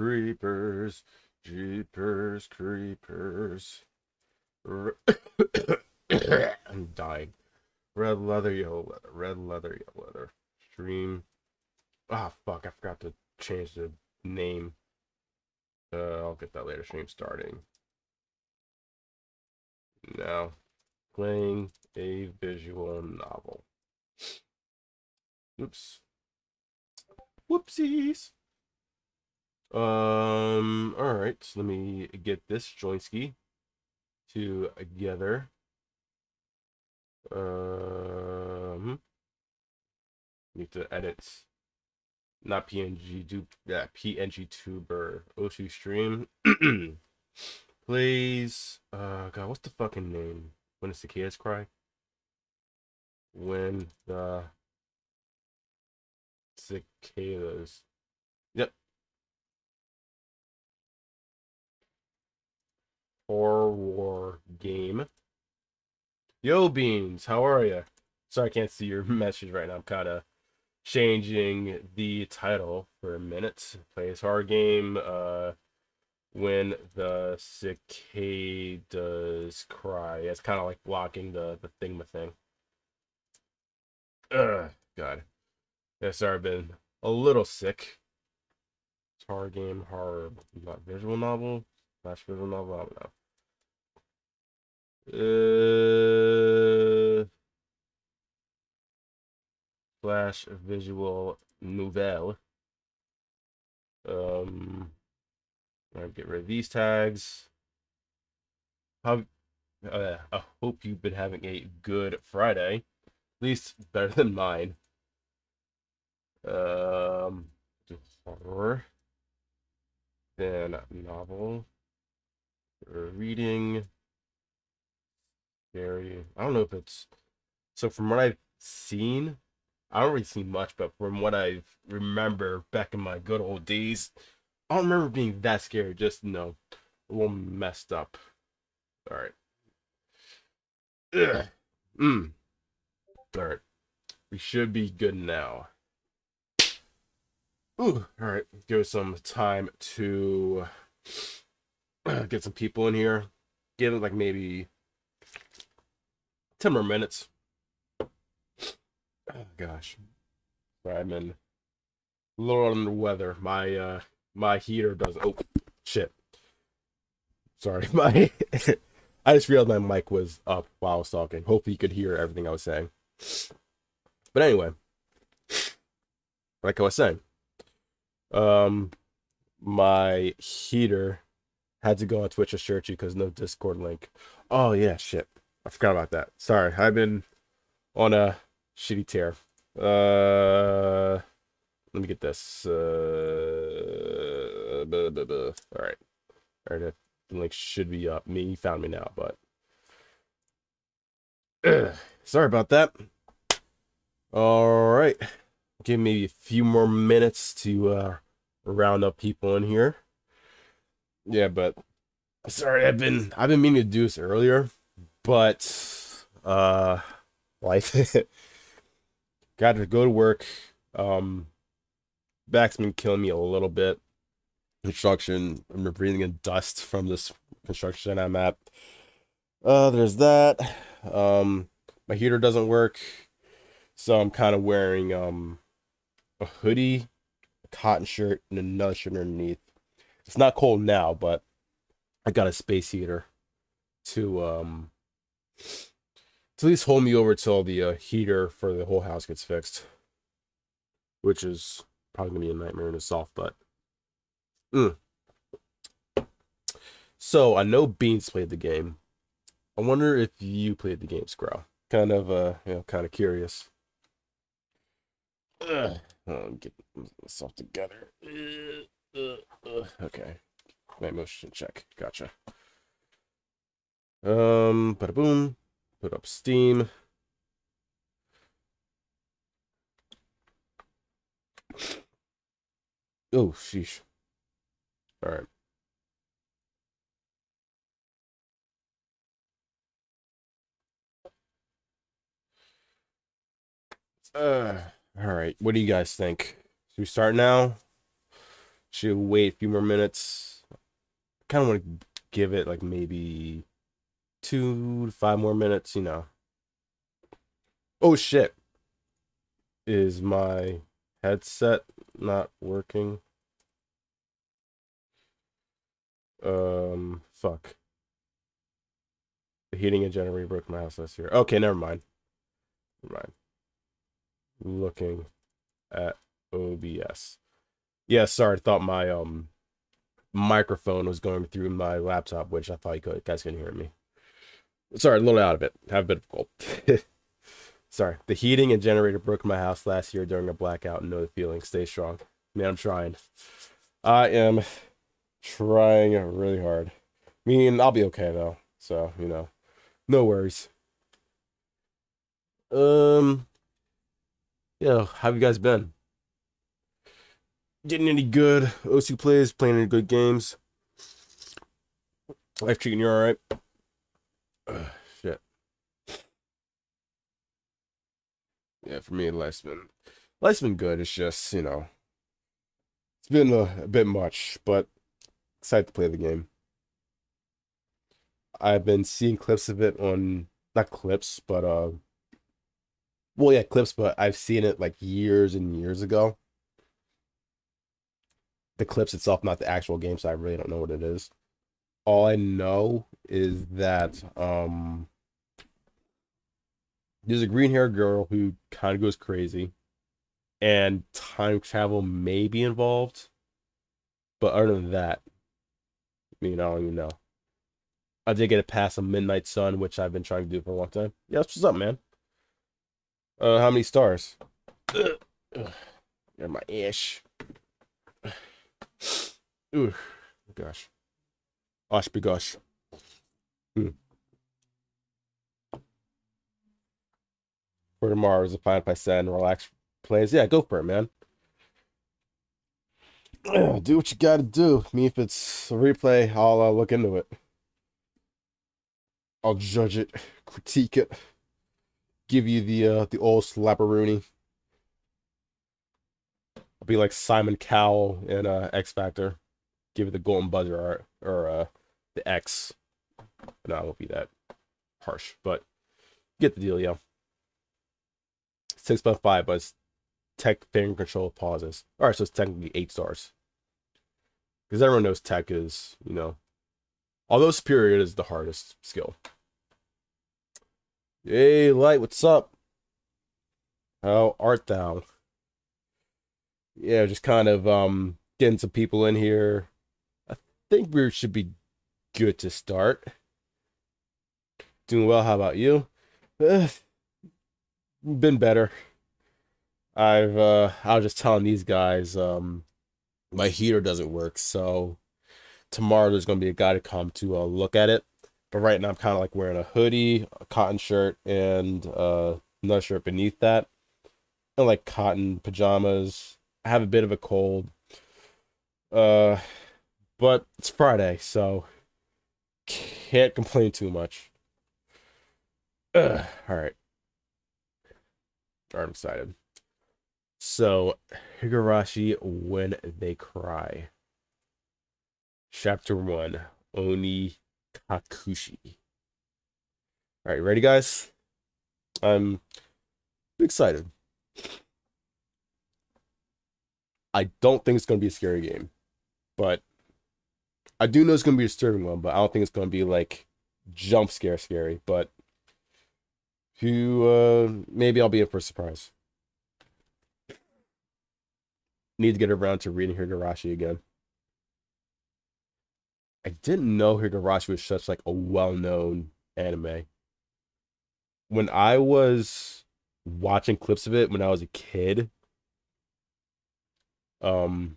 creepers, jeepers, creepers. I'm dying. Red leather, yellow leather, red leather, yellow leather. Stream. Ah, fuck! I forgot to change the name. Uh, I'll get that later. Stream starting. Now, playing a visual novel. Oops. Whoopsies. Um, alright, so let me get this joinski together. Um, need to edit, not PNG, do yeah, PNG tuber, O2 stream. Please, uh, God, what's the fucking name? When the cicadas cry? When the cicadas. Horror game. Yo, Beans, how are you? Sorry, I can't see your message right now. I'm kind of changing the title for a minute. Play Plays horror game. Uh, when the cicadas cry. It's kind of like blocking the the thing thing. Ugh, God. Yeah, sorry, I've been a little sick. It's Horror game, horror, not visual novel, slash visual novel. I don't know. Uh, slash visual nouvelle. Um, i get rid of these tags. How, uh, I hope you've been having a good Friday, at least better than mine. Um, horror, then novel, reading, very. I don't know if it's so. From what I've seen, I don't really see much, but from what I remember back in my good old days, I don't remember being that scared. Just you know, a little messed up. All right. Mm. All right. We should be good now. Ooh, all right. Give us some time to get some people in here. Give it like maybe 10 more minutes. Oh, gosh. Sorry, I'm in a little under the weather. My uh my heater does oh shit. Sorry, my I just realized my mic was up while I was talking. Hopefully you could hear everything I was saying. But anyway, like I was saying, um, my heater had to go on Twitch to search you because no Discord link. Oh yeah, shit. I forgot about that. Sorry, I've been on a shitty tear. Uh, let me get this. Uh, blah, blah, blah. All right, all right. The link should be up. Me found me now, but sorry about that. All right, give me a few more minutes to uh, round up people in here. Yeah, but sorry, I've been I've been meaning to do this earlier, but uh, life got to go to work. Um, back's been killing me a little bit. Construction, I'm breathing in dust from this construction I'm at. Uh, there's that. Um, my heater doesn't work. So I'm kind of wearing um a hoodie, a cotton shirt, and another shirt underneath. It's not cold now, but I got a space heater to um to at least hold me over till the uh, heater for the whole house gets fixed, which is probably gonna be a nightmare in itself. But mm. so I know Beans played the game. I wonder if you played the game, Scrow. Kind of uh, you know, kind of curious. Ugh. Oh, get myself together. Uh, uh, okay. My motion check. Gotcha. Um, bada boom. Put up Steam. Oh, sheesh. All right. Uh, all right. What do you guys think? Should we start now? Should we wait a few more minutes. I Kind of want to give it like maybe two to five more minutes, you know. Oh shit. Is my headset not working? Um, fuck. The heating and generator broke my house last year. Okay, never mind. Never mind. Looking at OBS. Yeah, sorry. I thought my um microphone was going through my laptop, which I thought you guys couldn't hear me. Sorry, a little out of it. Have a bit of cold. sorry. The heating and generator broke my house last year during a blackout. Know the feeling. Stay strong. Man, I'm trying. I am trying really hard. I mean, I'll be okay though. So, you know, no worries. Um, yeah, how have you guys been? Getting any good OC plays, playing any good games? Life treating you alright? Shit. Yeah, for me, life's been life's been good. It's just you know, it's been a, a bit much, but excited to play the game. I've been seeing clips of it on not clips, but uh well yeah, clips, but I've seen it like years and years ago. The clips itself, not the actual game, so I really don't know what it is. All I know is that um there's a green haired girl who kind of goes crazy and time travel may be involved. But other than that, I mean, I don't even know. I did get it past a Midnight Sun, which I've been trying to do for a long time. Yeah, what's up, man? Uh, how many stars? You're my ish. Ooh, gosh. Gosh. Hmm. For tomorrow is a fine by and relax plays. Yeah, go for it, man. do what you gotta do. Me, if it's a replay, I'll uh, look into it. I'll judge it, critique it, give you the uh, the old slapperoonie. I'll be like Simon Cowell in uh, X Factor, give it the golden buzzer or, or uh, the X. No, I won't be that harsh, but get the deal, yo. Six point five, but it's tech finger control pauses. All right, so it's technically eight stars. Because everyone knows tech is, you know, although superior is the hardest skill. Hey, Light, what's up? How art thou? Yeah, just kind of um getting some people in here. I think we should be good to start. Doing well. How about you? Been better. I've uh I was just telling these guys um my heater doesn't work, so tomorrow there's gonna be a guy to come to uh, look at it. But right now I'm kind of like wearing a hoodie, a cotton shirt, and uh another shirt beneath that, and like cotton pajamas. I have a bit of a cold, uh, but it's Friday, so can't complain too much. Ugh, all right, I'm excited. So, Higurashi When They Cry. Chapter 1 Oni Kakushi. Alright, ready, guys? I'm excited. I don't think it's going to be a scary game, but I do know it's to be a disturbing one, but I don't think it's to be like jump scare scary, but who, uh, maybe I'll be in for a surprise need to get around to reading Higurashi again. I didn't know Higurashi was such like a well-known anime. When I was watching clips of it when I was a kid, um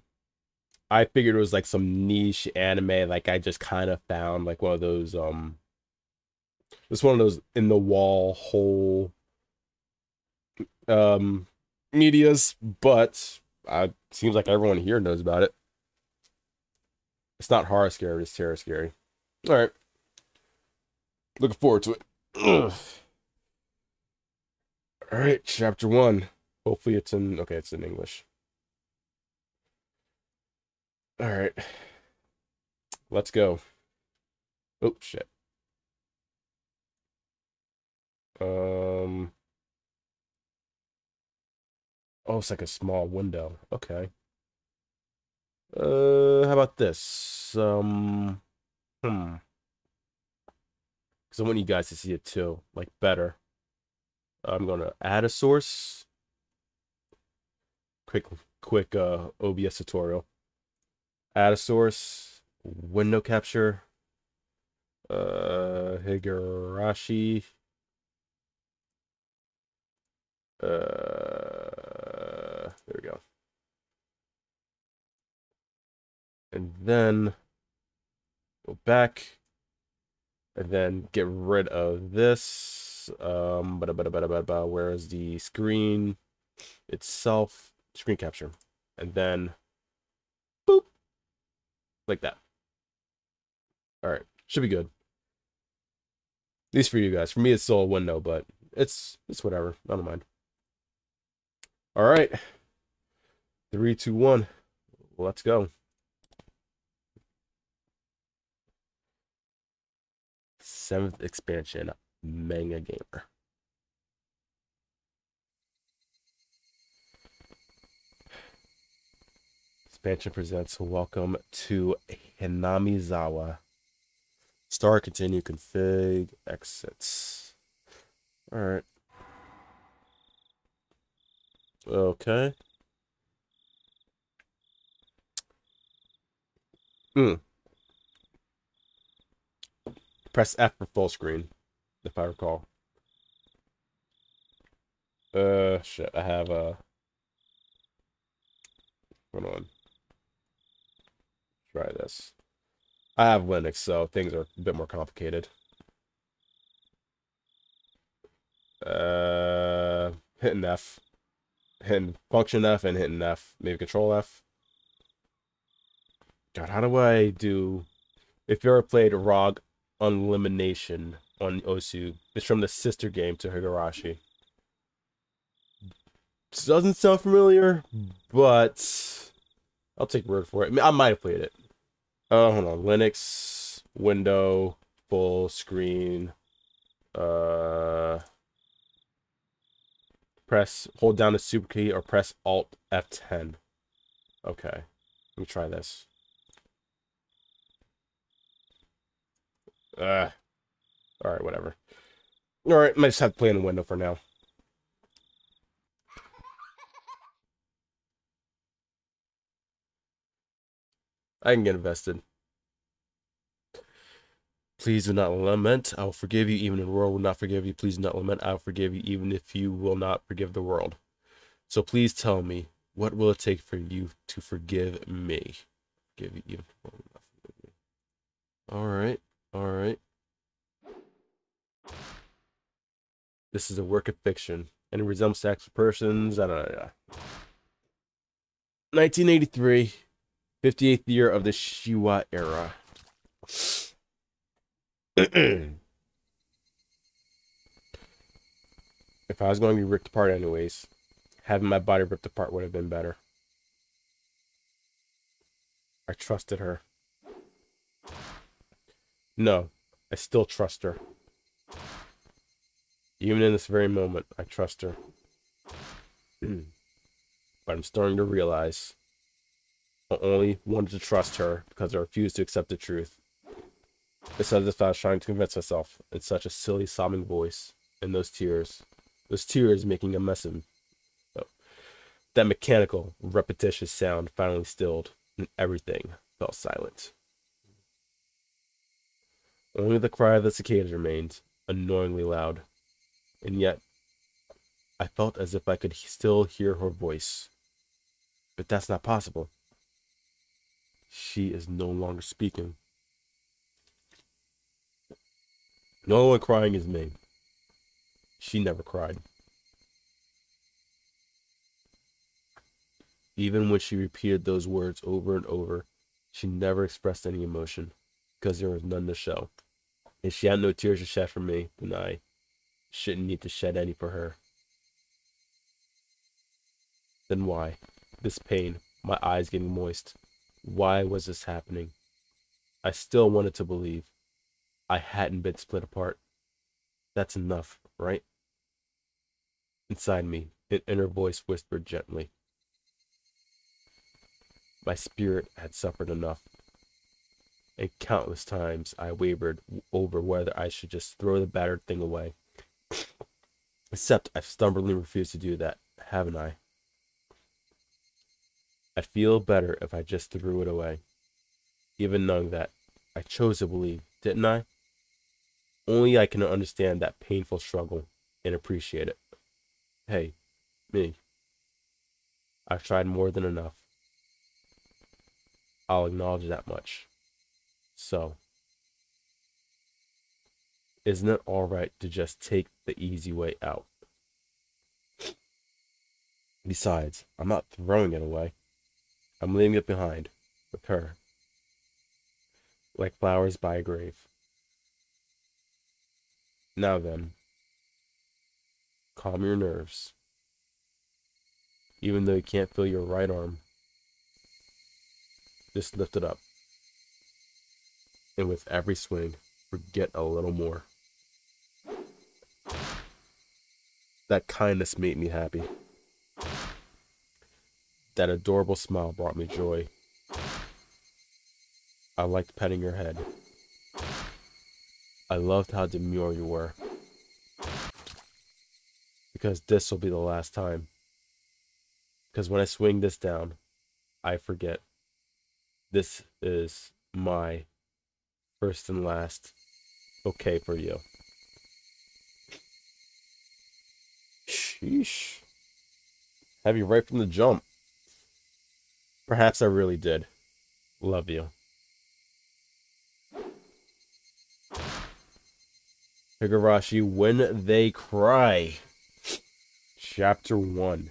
I figured it was like some niche anime like I just kind of found like one of those um it's one of those in the wall hole um medias, but I seems like everyone here knows about it. It's not horror scary, it's terror scary. All right. Looking forward to it. Ugh. All right, chapter one. Hopefully it's in okay, it's in English. All right. Let's go. Oh, shit. Um. Oh, it's like a small window. Okay. Uh, how about this? Um, hmm. Because I want you guys to see it too, like better. I'm gonna add a source. Quick, quick uh, OBS tutorial. Add a source, window capture, uh, Higurashi. Uh, there we go. And then go back and then get rid of this. Um, is the screen itself? Screen capture, and then like that. All right, should be good. At least for you guys. For me, it's still a window, but it's it's whatever. I don't mind. All right, three, two, one. Let's go. seventh expansion, Manga Gamer. Expansion presents Welcome to Hinamizawa. Start, continue, config, exits. Alright. Okay. Hmm. Press F for full screen, if I recall. Uh, shit, I have a... Hold on. Try this. I have Linux, so things are a bit more complicated. Uh, hitting F. Hitting function F and hitting F. Maybe control F. God, how do I do... If you ever played ROG Elimination on Osu. It's from the sister game to Higurashi. Doesn't sound familiar, but I'll take word for it. I, might have played it. Oh, hold on. Linux, window, full screen. Uh, press, hold down the super key or press Alt F10. Okay. Let me try this. Uh, Alright, whatever. Alright, I might just have to play in the window for now. I can get invested. Please do not lament. I will forgive you, even if the world will not forgive you. Please do not lament. I will forgive you, even if you will not forgive the world. So please tell me, what will it take for you to forgive me? Forgive you, even if the world will not forgive me. All right. All right. This is a work of fiction and it resembles actual persons. I don't know. 1983, 58th year of the Showa era. if I was going to be ripped apart anyways, having my body ripped apart would have been better. I trusted her. No, I still trust her. Even in this very moment, I trust her. but I'm starting to realize Only wanted to trust her because I refused to accept the truth. As if I was trying to convince myself in such a silly, sobbing voice, and those tears, those tears making a mess of. Oh. That mechanical, repetitious sound finally stilled, and everything fell silent. Only the cry of the cicadas remained, annoyingly loud. And yet, I felt as if I could still hear her voice. But that's not possible. She is no longer speaking. No one crying is me. She never cried. Even when she repeated those words over and over, she never expressed any emotion because there was none to show. If she had no tears to shed for me, then I shouldn't need to shed any for her. Then why? This pain, my eyes getting moist. Why was this happening? I still wanted to believe I hadn't been split apart. That's enough, right? Inside me, an inner voice whispered gently. My spirit had suffered enough. And countless times I wavered over whether I should just throw the battered thing away. Except I've stubbornly refused to do that, haven't I? I'd feel better if I just threw it away. Even knowing that, I chose to believe, didn't I? Only I can understand that painful struggle and appreciate it. Hey, me. I've tried more than enough. I'll acknowledge that much. So, isn't it alright to just take the easy way out? Besides, I'm not throwing it away. I'm leaving it behind with her, like flowers by a grave. Now then, calm your nerves. Even though you can't feel your right arm, just lift it up. And with every swing, forget a little more. That kindness made me happy. That adorable smile brought me joy. I liked petting your head. I loved how demure you were. Because this will be the last time. Because when I swing this down, I forget. This is my first and last okay for you. Sheesh. Heavy right from the jump. Perhaps I really did. Love you. Higurashi, When They Cry. Chapter 1.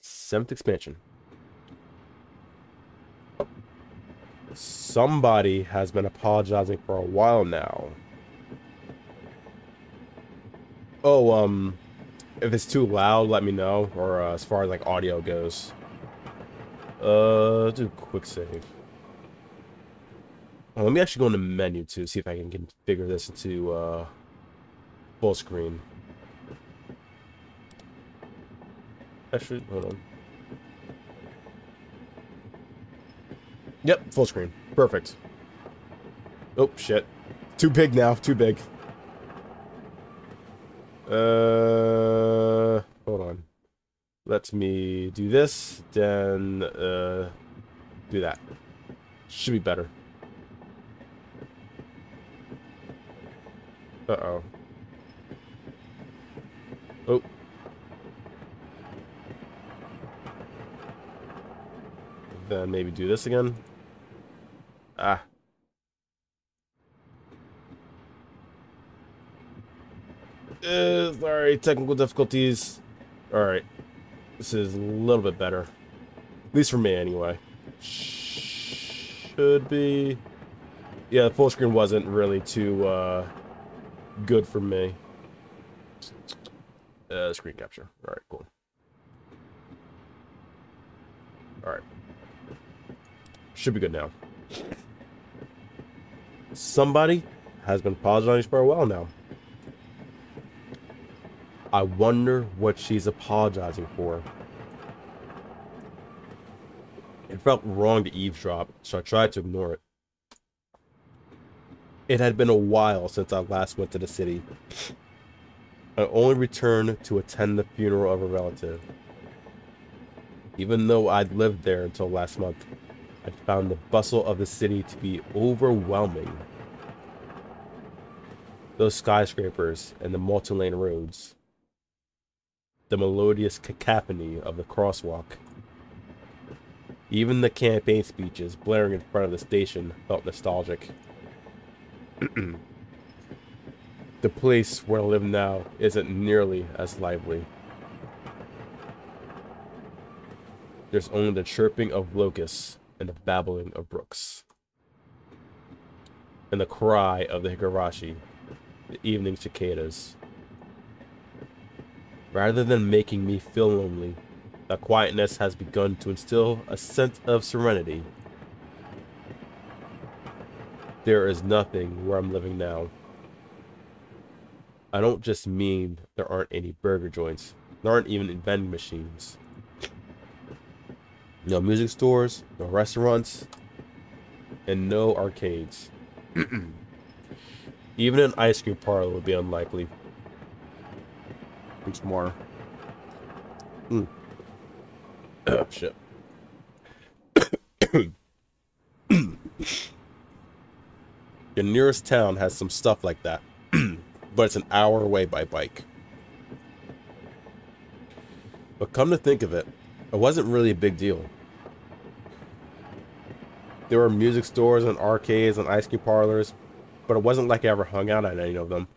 Seventh expansion. Somebody has been apologizing for a while now. Oh, um, if it's too loud, let me know. Or uh, as far as like audio goes. Uh, do a quick save. Oh, let me actually go in the menu to see if I can configure this into uh, full screen. Actually, hold on. Yep, full screen. Perfect. Oh, shit. Too big now. Too big. Uh, hold on. Let me do this, then uh, do that. Should be better. Uh-oh. Oh. Then maybe do this again. Ah. Uh, sorry, technical difficulties. Alright. This is a little bit better. At least for me, anyway. Should be... Yeah, the full screen wasn't really too uh, good for me. Uh, screen capture. Alright, cool. Alright. Should be good now. Somebody has been apologizing for a while now. I wonder what she's apologizing for. It felt wrong to eavesdrop, so I tried to ignore it. It had been a while since I last went to the city. I only returned to attend the funeral of a relative. Even though I'd lived there until last month, I found the bustle of the city to be overwhelming. Those skyscrapers and the multi-lane roads, the melodious cacophony of the crosswalk. Even the campaign speeches blaring in front of the station felt nostalgic. the place where I live now isn't nearly as lively. There's only the chirping of locusts and the babbling of brooks. And the cry of the higurashi, the evening cicadas. Rather than making me feel lonely, the quietness has begun to instill a sense of serenity there is nothing where I'm living now. I don't just mean there aren't any burger joints. There aren't even vending machines. No music stores, no restaurants, and no arcades. even an ice cream parlor would be unlikely. It's more. Mm. Oh, shit. Your nearest town has some stuff like that, but it's an hour away by bike. But come to think of it, it wasn't really a big deal. There were music stores and arcades and ice cream parlors, but it wasn't like I ever hung out at any of them.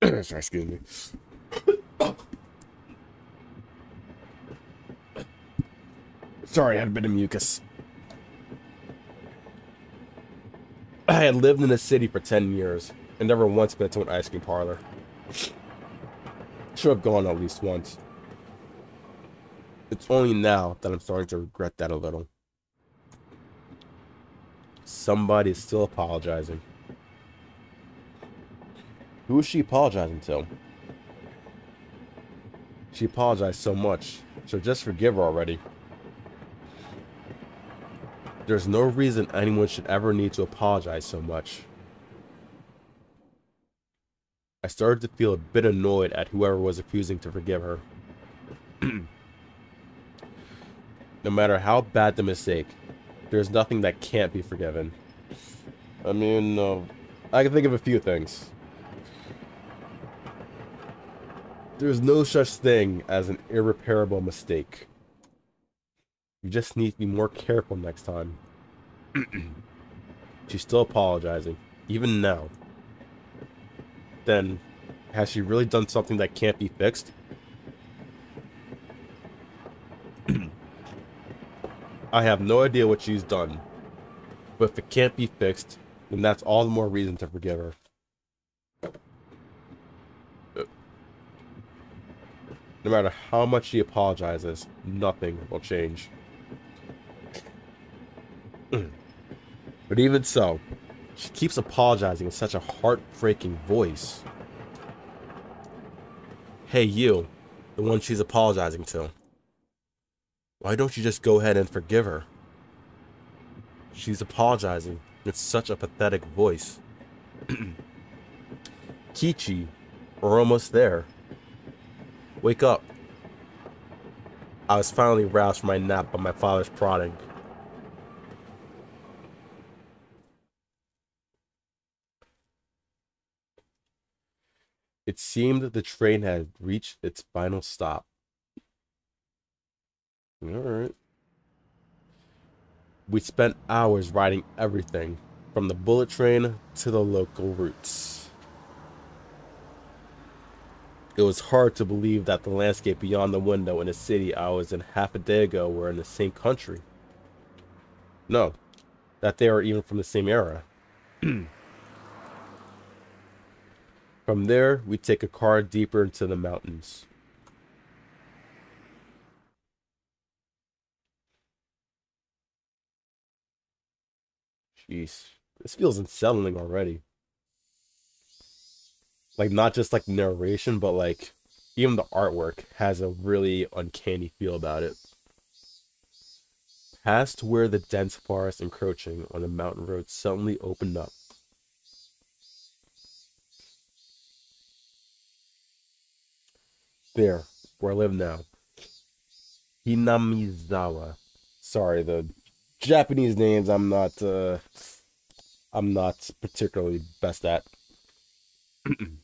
Sorry, excuse me. Sorry, I had a bit of mucus. I had lived in the city for 10 years and never once been to an ice cream parlor. Should have gone at least once. It's only now that I'm starting to regret that a little. Somebody is still apologizing. Who is she apologizing to? She apologized so much, so just forgive her already. There's no reason anyone should ever need to apologize so much. I started to feel a bit annoyed at whoever was refusing to forgive her. no matter how bad the mistake, there's nothing that can't be forgiven. I mean, uh, I can think of a few things. There's no such thing as an irreparable mistake. You just need to be more careful next time. She's still apologizing, even now. Then, has she really done something that can't be fixed? I have no idea what she's done. But if it can't be fixed, then that's all the more reason to forgive her. No matter how much she apologizes, nothing will change. but even so, she keeps apologizing in such a heartbreaking voice. Hey, you, the one she's apologizing to. Why don't you just go ahead and forgive her? She's apologizing in such a pathetic voice. Kichi, we're almost there. Wake up. I was finally roused from my nap by my father's prodding. It seemed that the train had reached its final stop. Alright. We spent hours riding everything, from the bullet train to the local routes. It was hard to believe that the landscape beyond the window in the city I was in half a day ago were in the same country. No, that they are even from the same era. From there, we take a car deeper into the mountains. Jeez, this feels unsettling already. Like, not just like narration, but like even the artwork has a really uncanny feel about it. Past where the dense forest encroaching on the mountain road suddenly opened up. there, where I live now. Hinamizawa. Sorry, the Japanese names I'm not uh I'm not particularly best at.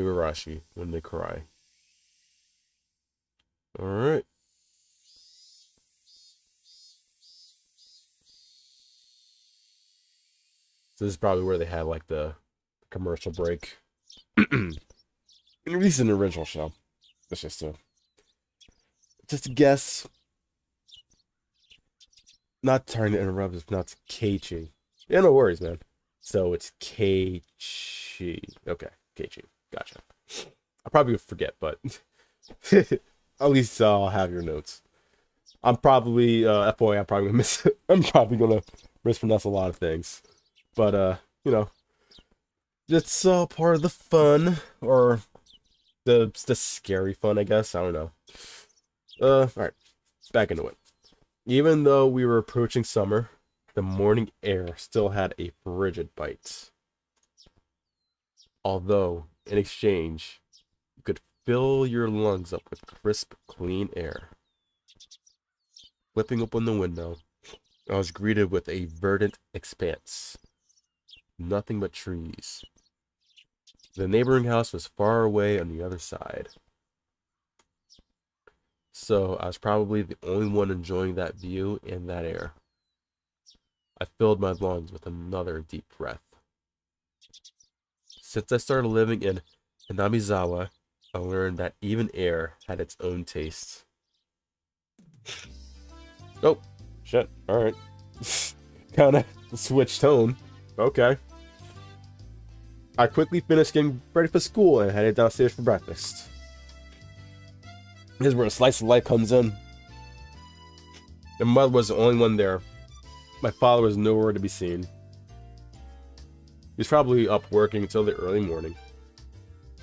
Higurashi when they cry. Alright. So this is probably where they had like the commercial break. At least in original show. That's just a just a guess. Not trying to interrupt, it's not Keiichi. Yeah, no worries, man. So it's Keiichi. Okay, Keiichi. Gotcha. I'll probably forget, but at least I'll have your notes. I'm probably uh FOA, I'm probably gonna miss I'm probably gonna mispronounce a lot of things. But uh, you know, it's all part of the fun or the the scary fun, I guess. I don't know. Uh alright. Back into it. Even though we were approaching summer, the morning air still had a frigid bite. Although, in exchange, you could fill your lungs up with crisp, clean air. Flipping open the window, I was greeted with a verdant expanse. Nothing but trees. The neighboring house was far away on the other side. So I was probably the only one enjoying that view and that air. I filled my lungs with another deep breath. Since I started living in Inamizawa, I learned that even air had its own taste. Oh, shit. Alright. kind of switch tone. Okay. I quickly finished getting ready for school and headed downstairs for breakfast. This is where a slice of life comes in. My mother was the only one there. My father was nowhere to be seen. He was probably up working until the early morning.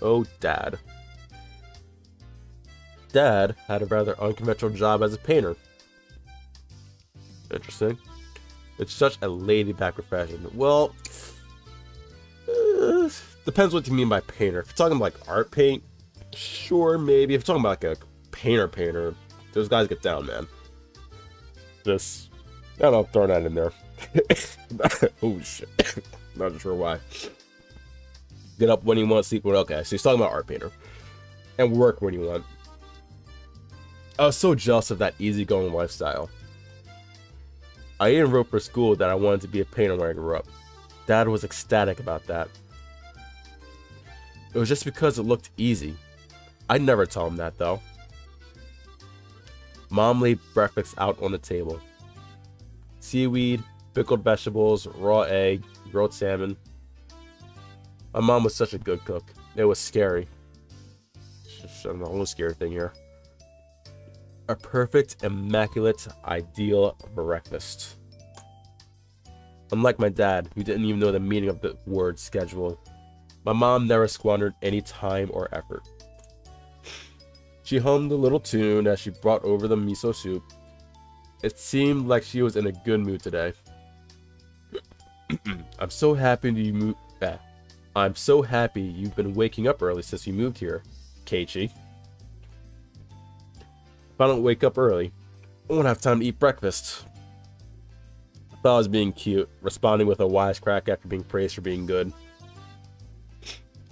Oh, Dad. Dad had a rather unconventional job as a painter. Interesting. It's such a laid-back profession. Well, uh, depends what you mean by painter. If you're talking like art paint, sure, maybe. If you're talking about like a painter painter, those guys get down, man. Just, I don't know, throw that in there. oh shit. Not sure why. Get up when you want, sleep when okay. So he's talking about art painter. And work when you want. I was so jealous of that easygoing lifestyle. I even wrote for school that I wanted to be a painter when I grew up. Dad was ecstatic about that. It was just because it looked easy. I'd never tell him that though. Mom laid breakfast out on the table. Seaweed, pickled vegetables, raw egg, grilled salmon. My mom was such a good cook. It was scary. I'm the only scary thing here a perfect, immaculate, ideal breakfast. Unlike my dad, who didn't even know the meaning of the word schedule, my mom never squandered any time or effort. She hummed a little tune as she brought over the miso soup. It seemed like she was in a good mood today. I'm so happy you moved. Eh. I'm so happy you've been waking up early since you moved here, Keiichi. If I don't wake up early, I won't have time to eat breakfast. I thought I was being cute, responding with a wisecrack after being praised for being good.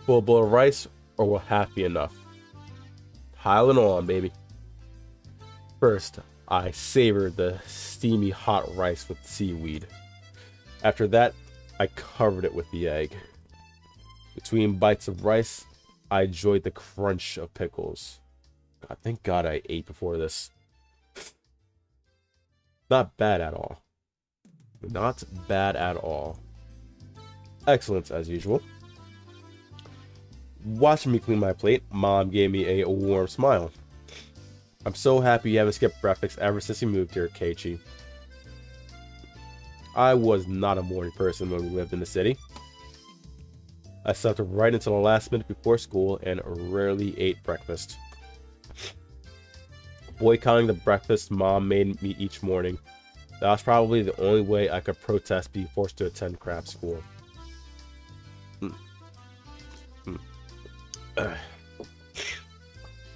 A bowl of rice, or will half be enough? Piling on, baby. First, I savored the steamy hot rice with seaweed. After that, I covered it with the egg. Between bites of rice, I enjoyed the crunch of pickles. God, thank God I ate before this. Not bad at all. Not bad at all. Excellent as usual. Watching me clean my plate, Mom gave me a warm smile. I'm so happy you haven't skipped breakfast ever since you moved here, Keiichi. I was not a morning person when we lived in the city. I slept right until the last minute before school and rarely ate breakfast boycotting the breakfast mom made me each morning. That was probably the only way I could protest being forced to attend craft school.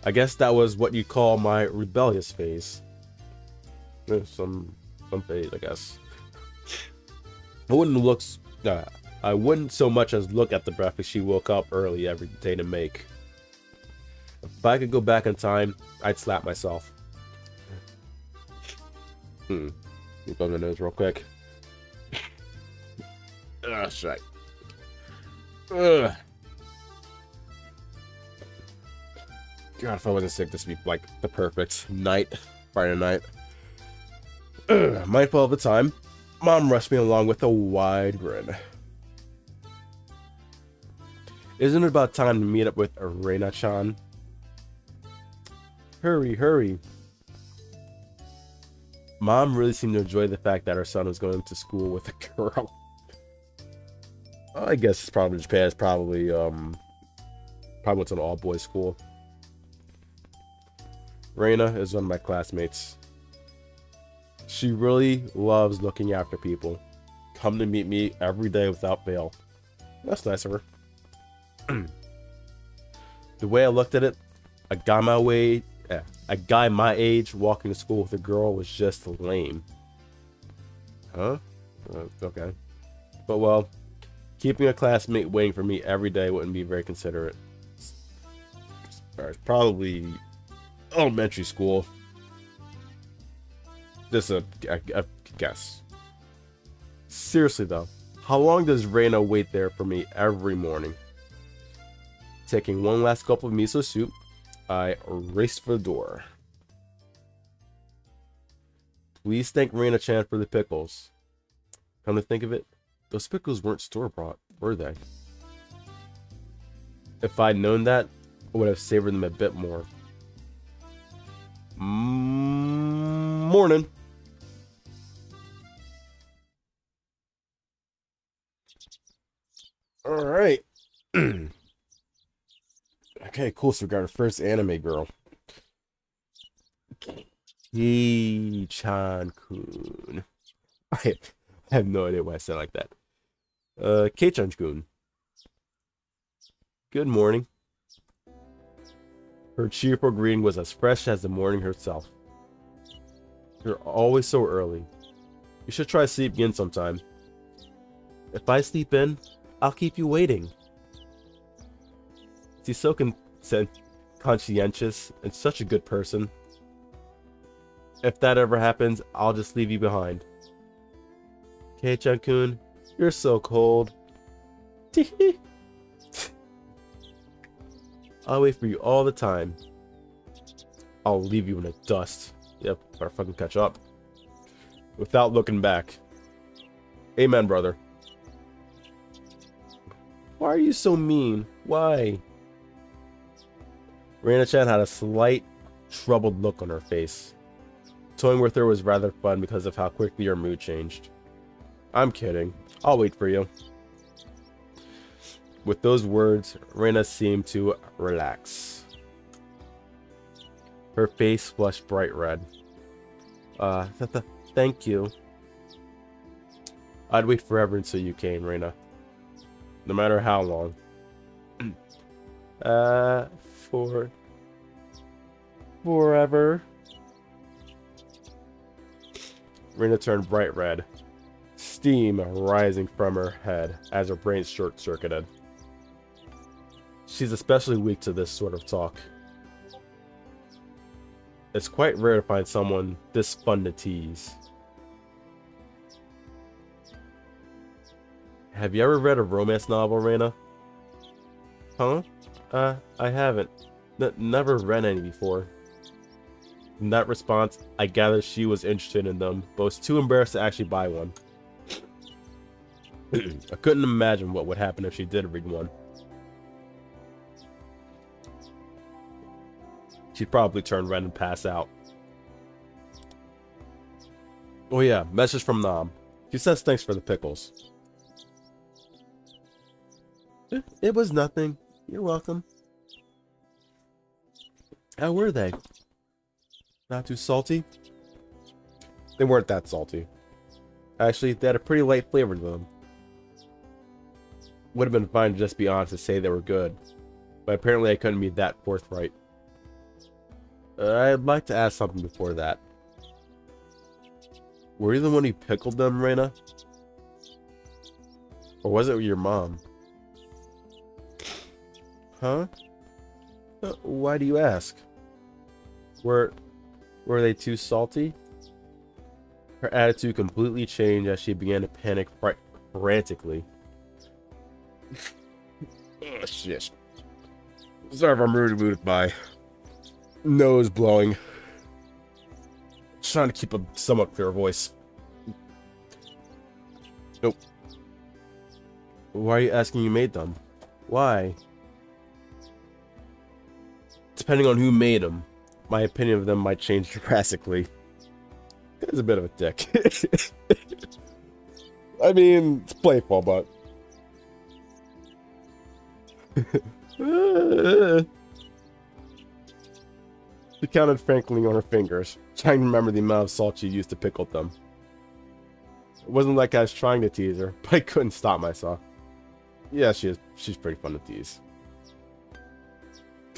I guess that was what you call my rebellious phase. Eh, some, some phase, I guess. I wouldn't look, uh, I wouldn't so much as look at the breakfast she woke up early every day to make. If I could go back in time, I'd slap myself. Hmm. Blow my nose real quick. Ugh, shit. Ugh. God, if I wasn't sick, this would be like the perfect night, Friday night. Ugh. Mindful of the time, Mom rushed me along with a wide grin. Isn't it about time to meet up with Rena-chan? Hurry, hurry. Mom really seemed to enjoy the fact that her son was going to school with a girl. I guess it's probably Japan. It's probably um, probably went to an all boys school. Rena is one of my classmates. She really loves looking after people. Come to meet me every day without fail. That's nice of her. the way I looked at it, a guy my way, yeah, a guy my age walking to school with a girl was just lame. Huh? Uh, okay. But well, keeping a classmate waiting for me every day wouldn't be very considerate. Probably elementary school. Just a, a, a guess. Seriously though, how long does Reina wait there for me every morning? Taking one last gulp of miso soup, I raced for the door. Please thank Reina Chan for the pickles. Come to think of it, those pickles weren't store-bought, were they? If I'd known that, I would have savored them a bit more. Mm, morning. All right. okay, cool. So we got our first anime girl. Ki Chan Kun. I have no idea why I said like that. Uh, K Chan Kun. Good morning. Her cheerful greeting was as fresh as the morning herself. You're always so early. You should try sleeping in sometime. If I sleep in, I'll keep you waiting. She's so con conscientious and such a good person. If that ever happens, I'll just leave you behind. Kei-chan-kun, you're so cold. I'll wait for you all the time. I'll leave you in the dust. Yep, better fucking catch up. Without looking back. Amen, brother. Why are you so mean? Why? Reina Chan had a slight, troubled look on her face. Toying with her was rather fun because of how quickly her mood changed. I'm kidding. I'll wait for you. With those words, Reina seemed to relax. Her face flushed bright red. Uh, th th thank you. I'd wait forever until you came, Reina. No matter how long. uh, for... Forever. Reina turned bright red. Steam rising from her head as her brain short-circuited. She's especially weak to this sort of talk. It's quite rare to find someone this fun to tease. Have you ever read a romance novel, Reina? Huh? Uh, I haven't. N never read any before. In that response, I gathered she was interested in them, but was too embarrassed to actually buy one. I couldn't imagine what would happen if she did read one. she'd probably turn red and pass out. Oh yeah, message from Nam. She says thanks for the pickles. It, it was nothing. You're welcome. How were they? Not too salty? They weren't that salty. Actually, they had a pretty light flavor to them. Would have been fine to just be honest and say they were good. But apparently I couldn't be that forthright. Uh, I'd like to ask something before that. Were you the one who pickled them, Reina? Or was it your mom? Huh? Uh, why do you ask? Were were they too salty? Her attitude completely changed as she began to panic frantically. oh shit. Sorry if I'm rude by nose blowing. trying to keep a somewhat clear voice. Nope. Why are you asking you made them? Why? Depending on who made them, my opinion of them might change drastically. Guy's a bit of a dick. I mean, it's playful, but. she counted frankly on her fingers, trying to remember the amount of salt she used to pickle them. It wasn't like I was trying to tease her, but I couldn't stop myself. Yeah, she is. She's pretty fun to tease.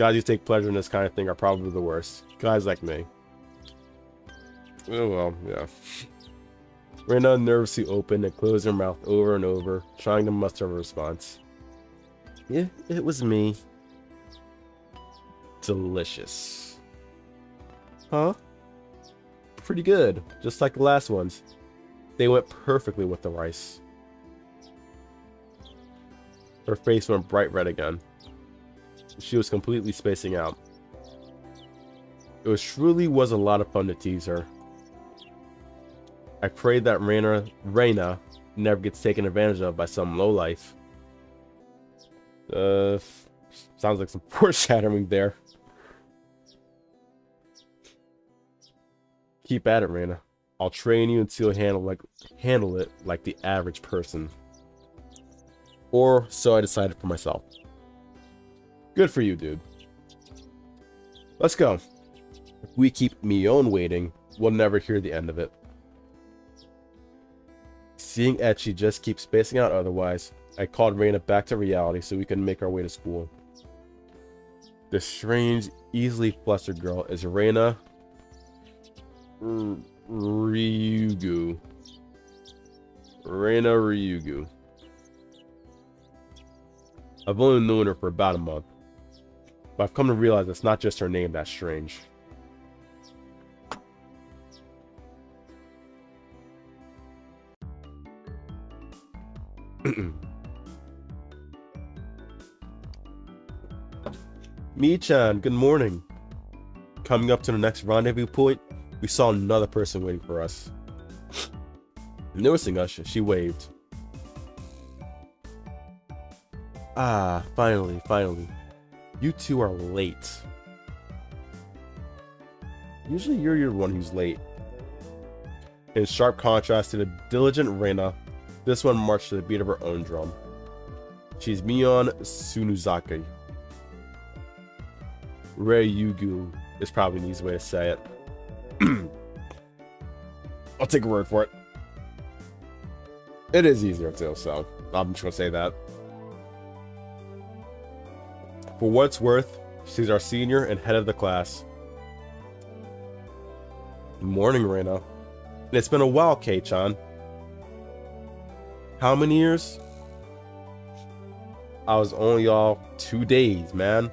Guys who take pleasure in this kind of thing are probably the worst. Guys like me. Oh well, yeah. Rena nervously opened and closed her mouth over and over, trying to muster a response. Yeah, it was me. Delicious. Huh? Pretty good, just like the last ones. They went perfectly with the rice. Her face went bright red again. She was completely spacing out. It was truly was a lot of fun to tease her. I pray that Raina, Reyna never gets taken advantage of by some lowlife. Uh, sounds like some foreshadowing there. Keep at it, Raina. I'll train you until you handle like handle it like the average person. Or so I decided for myself. Good for you, dude. Let's go. If we keep Mion waiting, we'll never hear the end of it. Seeing Ecchi just keep spacing out otherwise, I called Reyna back to reality so we can make our way to school. The strange, easily flustered girl is Reyna R Ryugu. Reyna Ryugu. I've only known her for about a month, but I've come to realize it's not just her name that's strange. Mi-chan, good morning. Coming up to the next rendezvous point, we saw another person waiting for us. Noticing us, she waved. Ah, finally, finally. You two are late. Usually you're your one who's late. In sharp contrast to the diligent Reyna, this one marched to the beat of her own drum. She's Mion Sonozaki. Ryugu is probably an easy way to say it. I'll take a word for it. It is easier too, so I'm just gonna say that. For what it's worth, she's our senior and head of the class. Morning, Reyna. It's been a while, Kei-chan. How many years? I was only y'all two days, man.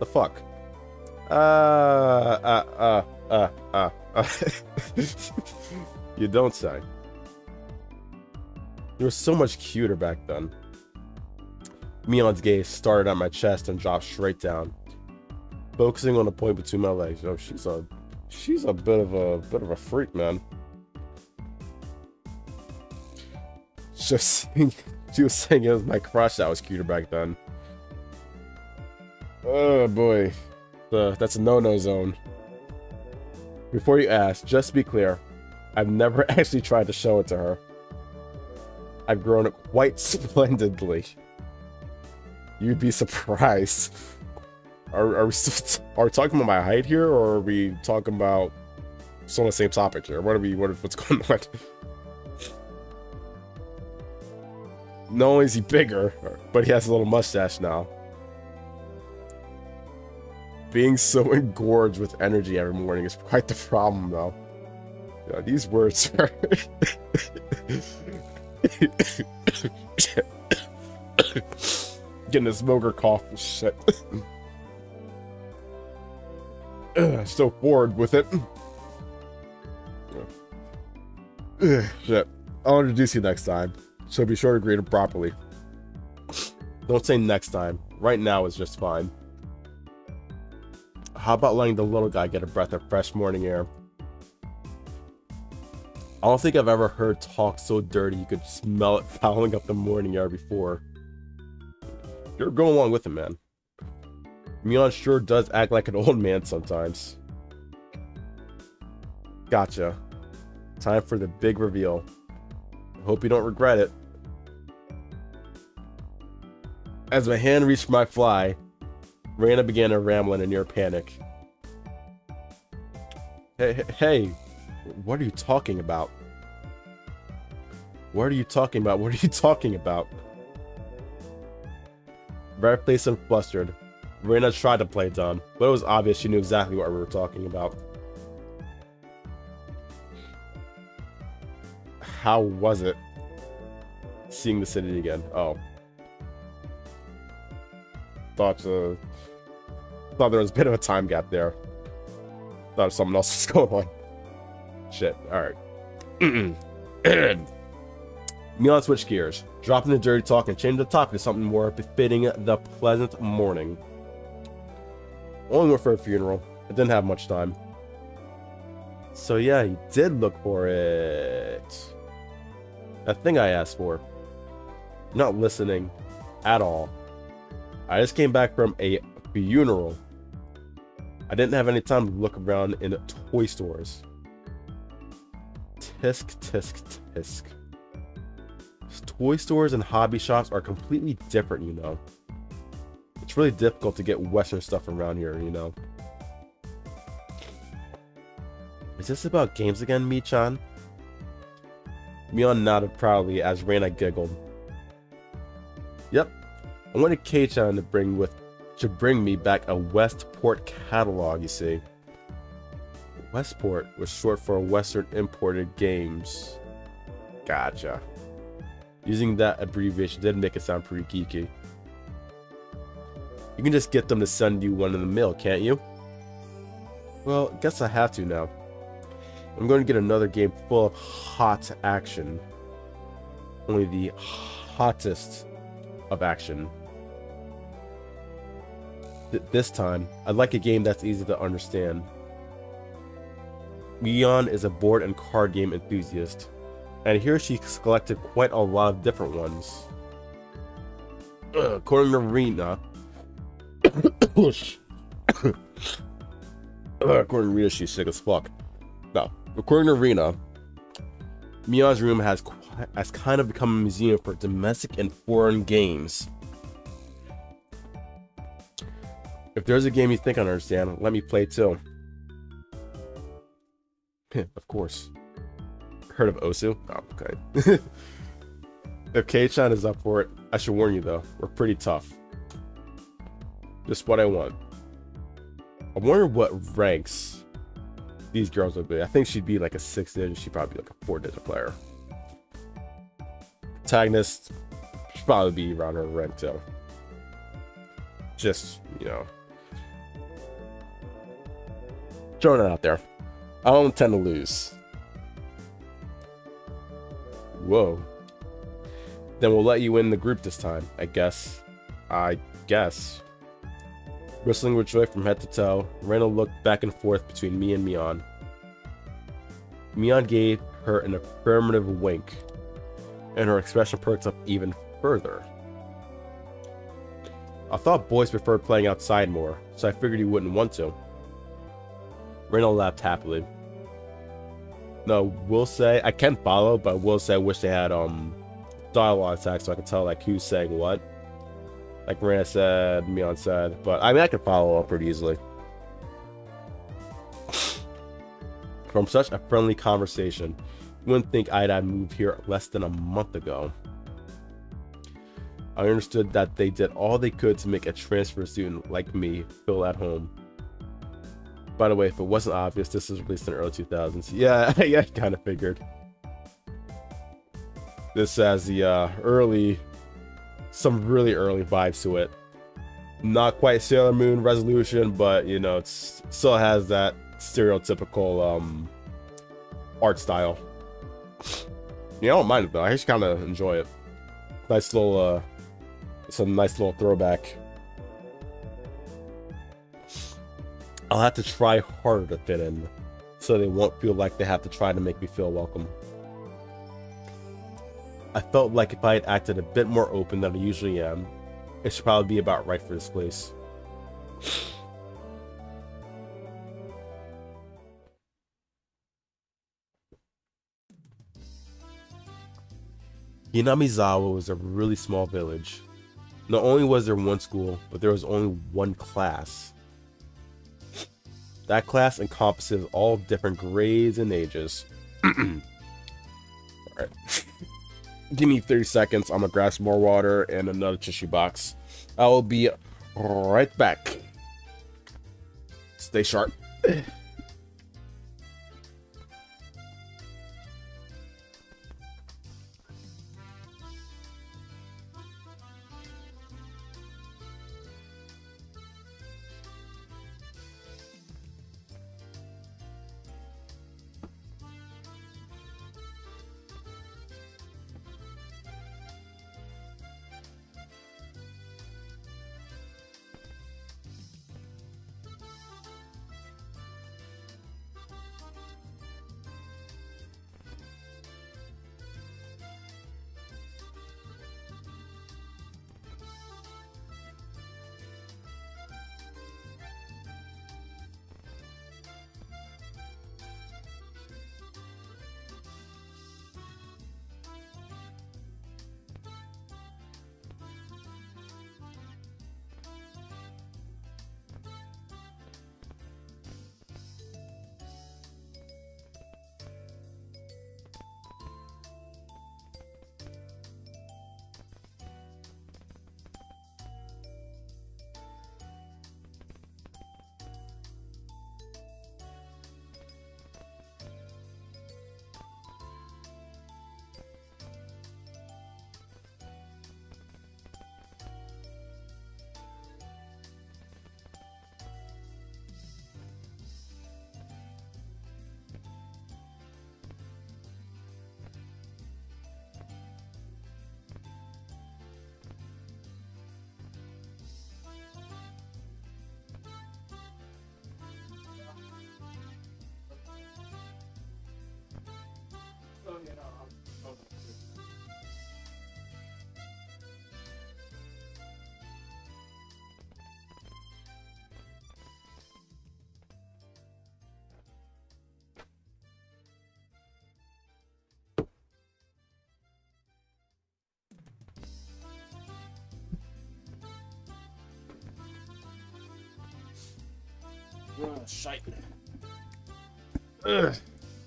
The fuck? Uh, uh, uh, uh, uh, uh. you don't say. You were so much cuter back then. Mion's gaze started at my chest and dropped straight down, focusing on the point between my legs. Oh, she's a, she's a bit of a bit of a freak, man. Just she was saying it was my crush that was cuter back then. Oh boy, the that's a no-no zone. Before you ask, just to be clear, I've never actually tried to show it to her. I've grown it quite splendidly. You'd be surprised. Are, are we still are we talking about my height here, or are we talking about still on the same topic here? What are we? What what's going on? Not only is he bigger, but he has a little mustache now. Being so engorged with energy every morning is quite the problem, though. Yeah, these words are. Getting this smoker cough shit. Still bored with it. shit. I'll introduce you next time, so be sure to greet him properly. Don't say next time. Right now is just fine. How about letting the little guy get a breath of fresh morning air? I don't think I've ever heard talk so dirty you could smell it fouling up the morning air before. You're going along with him, man. Mion sure does act like an old man sometimes. Gotcha. Time for the big reveal. Hope you don't regret it. As my hand reached my fly, Reyna began to ramble in a near panic. Hey, hey, hey, what are you talking about? What are you talking about? What are you talking about? Very and flustered. Reyna tried to play dumb, but it was obvious she knew exactly what we were talking about. How was it? Seeing the city again. Oh. Thought, uh, thought there was a bit of a time gap there. Thought something else was going on. Shit. Alright. Milan switched gears, dropping the dirty talk and changing the topic to something more befitting the pleasant morning. Only went for a funeral. I didn't have much time. So yeah, he did look for it. That thing I asked for. Not listening at all. I just came back from a funeral. I didn't have any time to look around in toy stores. Tisk, tisk, tisk. Toy stores and hobby shops are completely different, you know. It's really difficult to get Western stuff around here, you know. Is this about games again, Mi-chan? Mion nodded proudly as Reyna giggled. Yep, I wanted K-chan to bring with to bring me back a Westport catalog, you see. Westport was short for Western Imported Games. Gotcha. Using that abbreviation did make it sound pretty geeky. You can just get them to send you one in the mail, can't you? Well, guess I have to now. I'm going to get another game full of hot action. Only the hottest of action. Th this time, I'd like a game that's easy to understand. Mion is a board and card game enthusiast, and here she's collected quite a lot of different ones. Uh, according to Rena, uh, according to Rena, she's sick as fuck. No, according to Rena, Mion's room has has kind of become a museum for domestic and foreign games. If there's a game you think I understand, let me play too. of course. Heard of Osu? Oh, okay. if K-chan is up for it, I should warn you though, we're pretty tough. Just what I want. I wonder what ranks these girls would be. I think she'd be like a six digit, she'd probably be like a four digit player. Protagonist should probably be around her rank too. Just, you know. Throwing it out there. I don't intend to lose. Whoa. Then we'll let you in the group this time, I guess. I guess. Bristling with joy from head to toe, Reyna looked back and forth between me and Mion. Mion gave her an affirmative wink, and her expression perked up even further. I thought boys preferred playing outside more, so I figured you wouldn't want to. Reyna laughed happily. No, will say I can follow, but will say I wish they had um dialogue text so I can tell like who's saying what. Like Reyna said, Mion said, but I mean I can follow up pretty easily. From such a friendly conversation, you wouldn't think I'd have moved here less than a month ago. I understood that they did all they could to make a transfer student like me feel at home. By the way, if it wasn't obvious, this was released in the early 2000s. Yeah, yeah, I kind of figured. This has the uh, early, some really early vibes to it. Not quite Sailor Moon resolution, but you know, it still has that stereotypical um, art style. Yeah, I don't mind it though. I just kind of enjoy it. Nice little, uh, it's a nice little throwback. I'll have to try harder to fit in, so they won't feel like they have to try to make me feel welcome. I felt like if I had acted a bit more open than I usually am, it should probably be about right for this place. Hinamizawa was a really small village. Not only was there one school, but there was only one class. That class encompasses all different grades and ages. Alright. Give me 30 seconds. I'm gonna grab some more water and another tissue box. I will be right back. Stay sharp.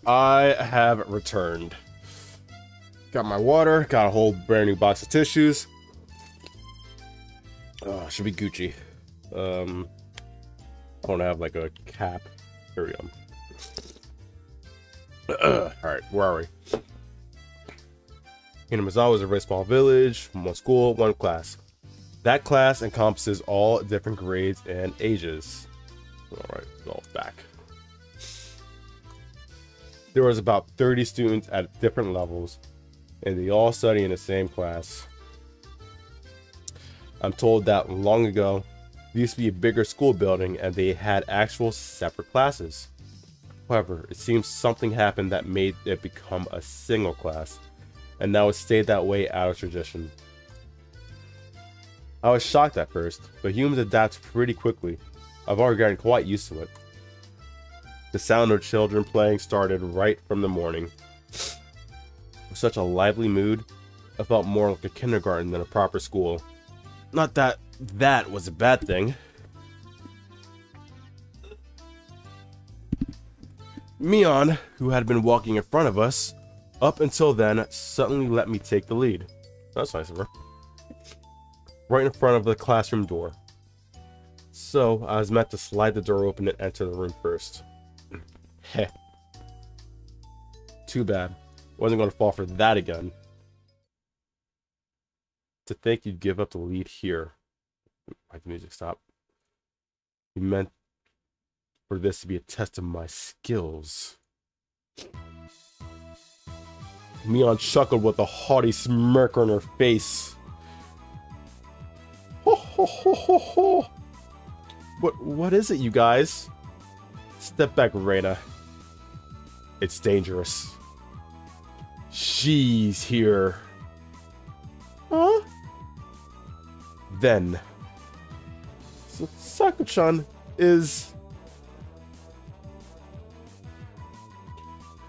I have returned. Got my water, got a whole brand new box of tissues. Oh, should be Gucci. Um, I don't have like a cap. Here we go. Alright, where are we? Hinamizawa is a very small village, one school, one class. That class encompasses all different grades and ages. There was about 30 students at different levels, and they all study in the same class. I'm told that long ago, there used to be a bigger school building and they had actual separate classes. However, it seems something happened that made it become a single class, and now it stayed that way out of tradition. I was shocked at first, but humans adapt pretty quickly. I've already gotten quite used to it. The sound of children playing started right from the morning. With such a lively mood, I felt more like a kindergarten than a proper school. Not that that was a bad thing. Mion, who had been walking in front of us, up until then, suddenly let me take the lead. That's nice of her. Right in front of the classroom door. So, I was meant to slide the door open and enter the room first. Heh. Too bad. Wasn't going to fall for that again. To think you'd give up the lead here. Why the music stop? You meant for this to be a test of my skills. Mion chuckled with a haughty smirk on her face. Ho ho ho ho ho! What what is it, you guys? Step back, Reina. It's dangerous. She's here. Huh? Then. So Sakuchan is...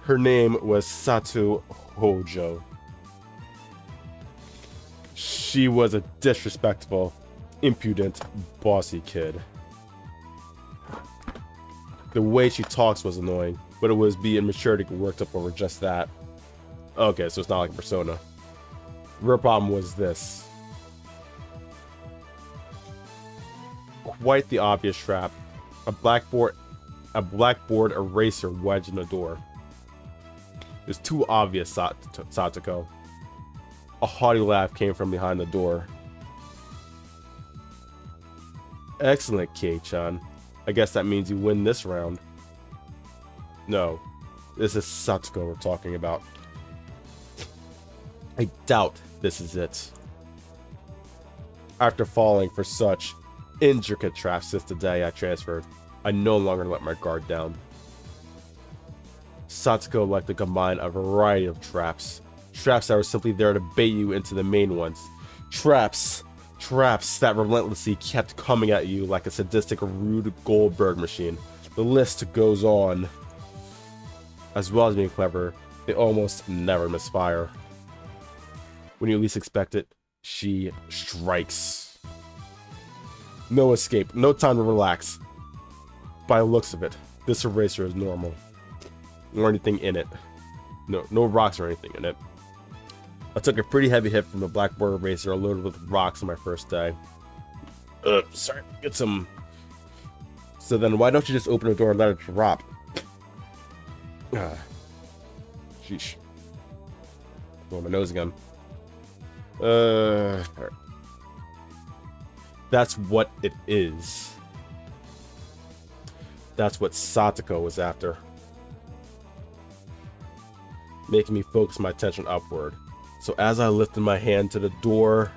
Her name was Satu Hojo. She was a disrespectful, impudent, bossy kid. The way she talks was annoying, but it was being immaturity worked up over just that. Okay, so it's not like Persona. real problem was this. Quite the obvious trap. A blackboard a blackboard eraser wedged in the door. It's too obvious, Sat Satoko. A haughty laugh came from behind the door. Excellent, Kei-chan. I guess that means you win this round. No, this is Satoko we're talking about. I doubt this is it. After falling for such intricate traps since the day I transferred, I no longer let my guard down. Satoko liked to combine a variety of traps. Traps that were simply there to bait you into the main ones. Traps traps that relentlessly kept coming at you like a sadistic Rube Goldberg machine. The list goes on. As well as being clever, they almost never misfire. When you least expect it, she strikes. No escape, no time to relax. By the looks of it, this eraser is normal. Or anything in it. No, no rocks or anything in it. I took a pretty heavy hit from the blackboard eraser loaded with rocks on my first day. Uh, sorry, get some. So then, why don't you just open the door and let it drop? Ah, sheesh. Blow my nose again. Uh, that's what it is. That's what Satoko was after. Making me focus my attention upward. So as I lifted my hand to the door,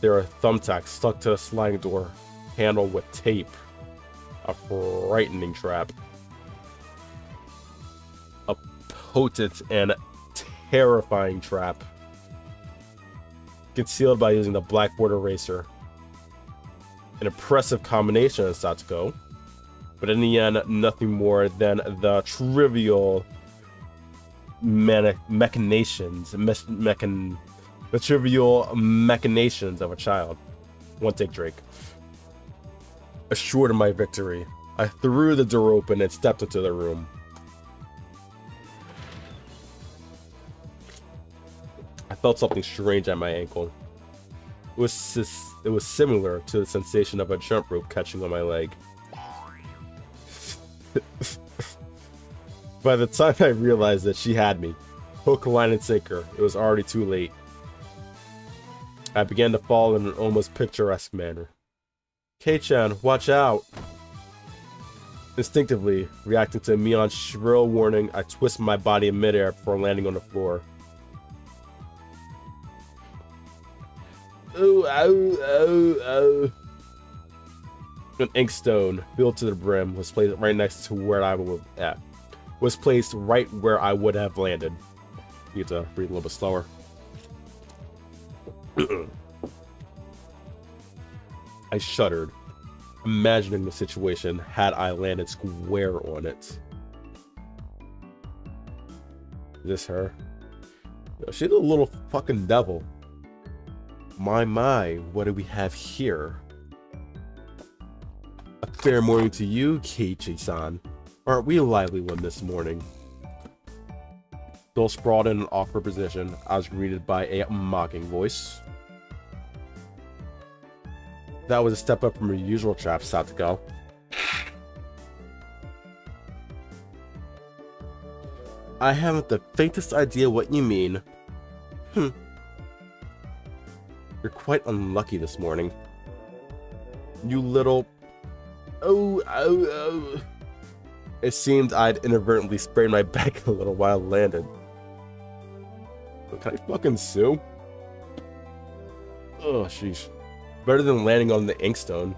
there are thumbtacks stuck to the sliding door handle with tape. A frightening trap. A potent and terrifying trap. Concealed by using the blackboard eraser. An impressive combination of Satoko, but in the end, nothing more than the trivial machinations, me mechan the trivial machinations of a child. One take, Drake. Assured of my victory, I threw the door open and stepped into the room. I felt something strange at my ankle. It was it was similar to the sensation of a jump rope catching on my leg. By the time I realized that she had me, hook, line, and sinker, it was already too late. I began to fall in an almost picturesque manner. Kei-chan, watch out! Instinctively, reacting to Mion's shrill warning, I twist my body in midair before landing on the floor. Ooh, oh, oh, oh. An inkstone, filled to the brim, was placed right next to where I was at was placed right where I would have landed. Get to breathe a little bit slower. I shuddered, imagining the situation had I landed square on it. Is this her? She's a little fucking devil. My, my, what do we have here? A fair morning to you, Keiichi-san. Aren't we a lively one this morning? Still sprawled in an awkward position, I was greeted by a mocking voice. That was a step up from your usual trap, Satoko. I haven't the faintest idea what you mean. Hmm. You're quite unlucky this morning. You little... Oh, oh, oh. It seemed I'd inadvertently sprained my back a little while landed. Can I fucking sue? Oh, sheesh. Better than landing on the inkstone.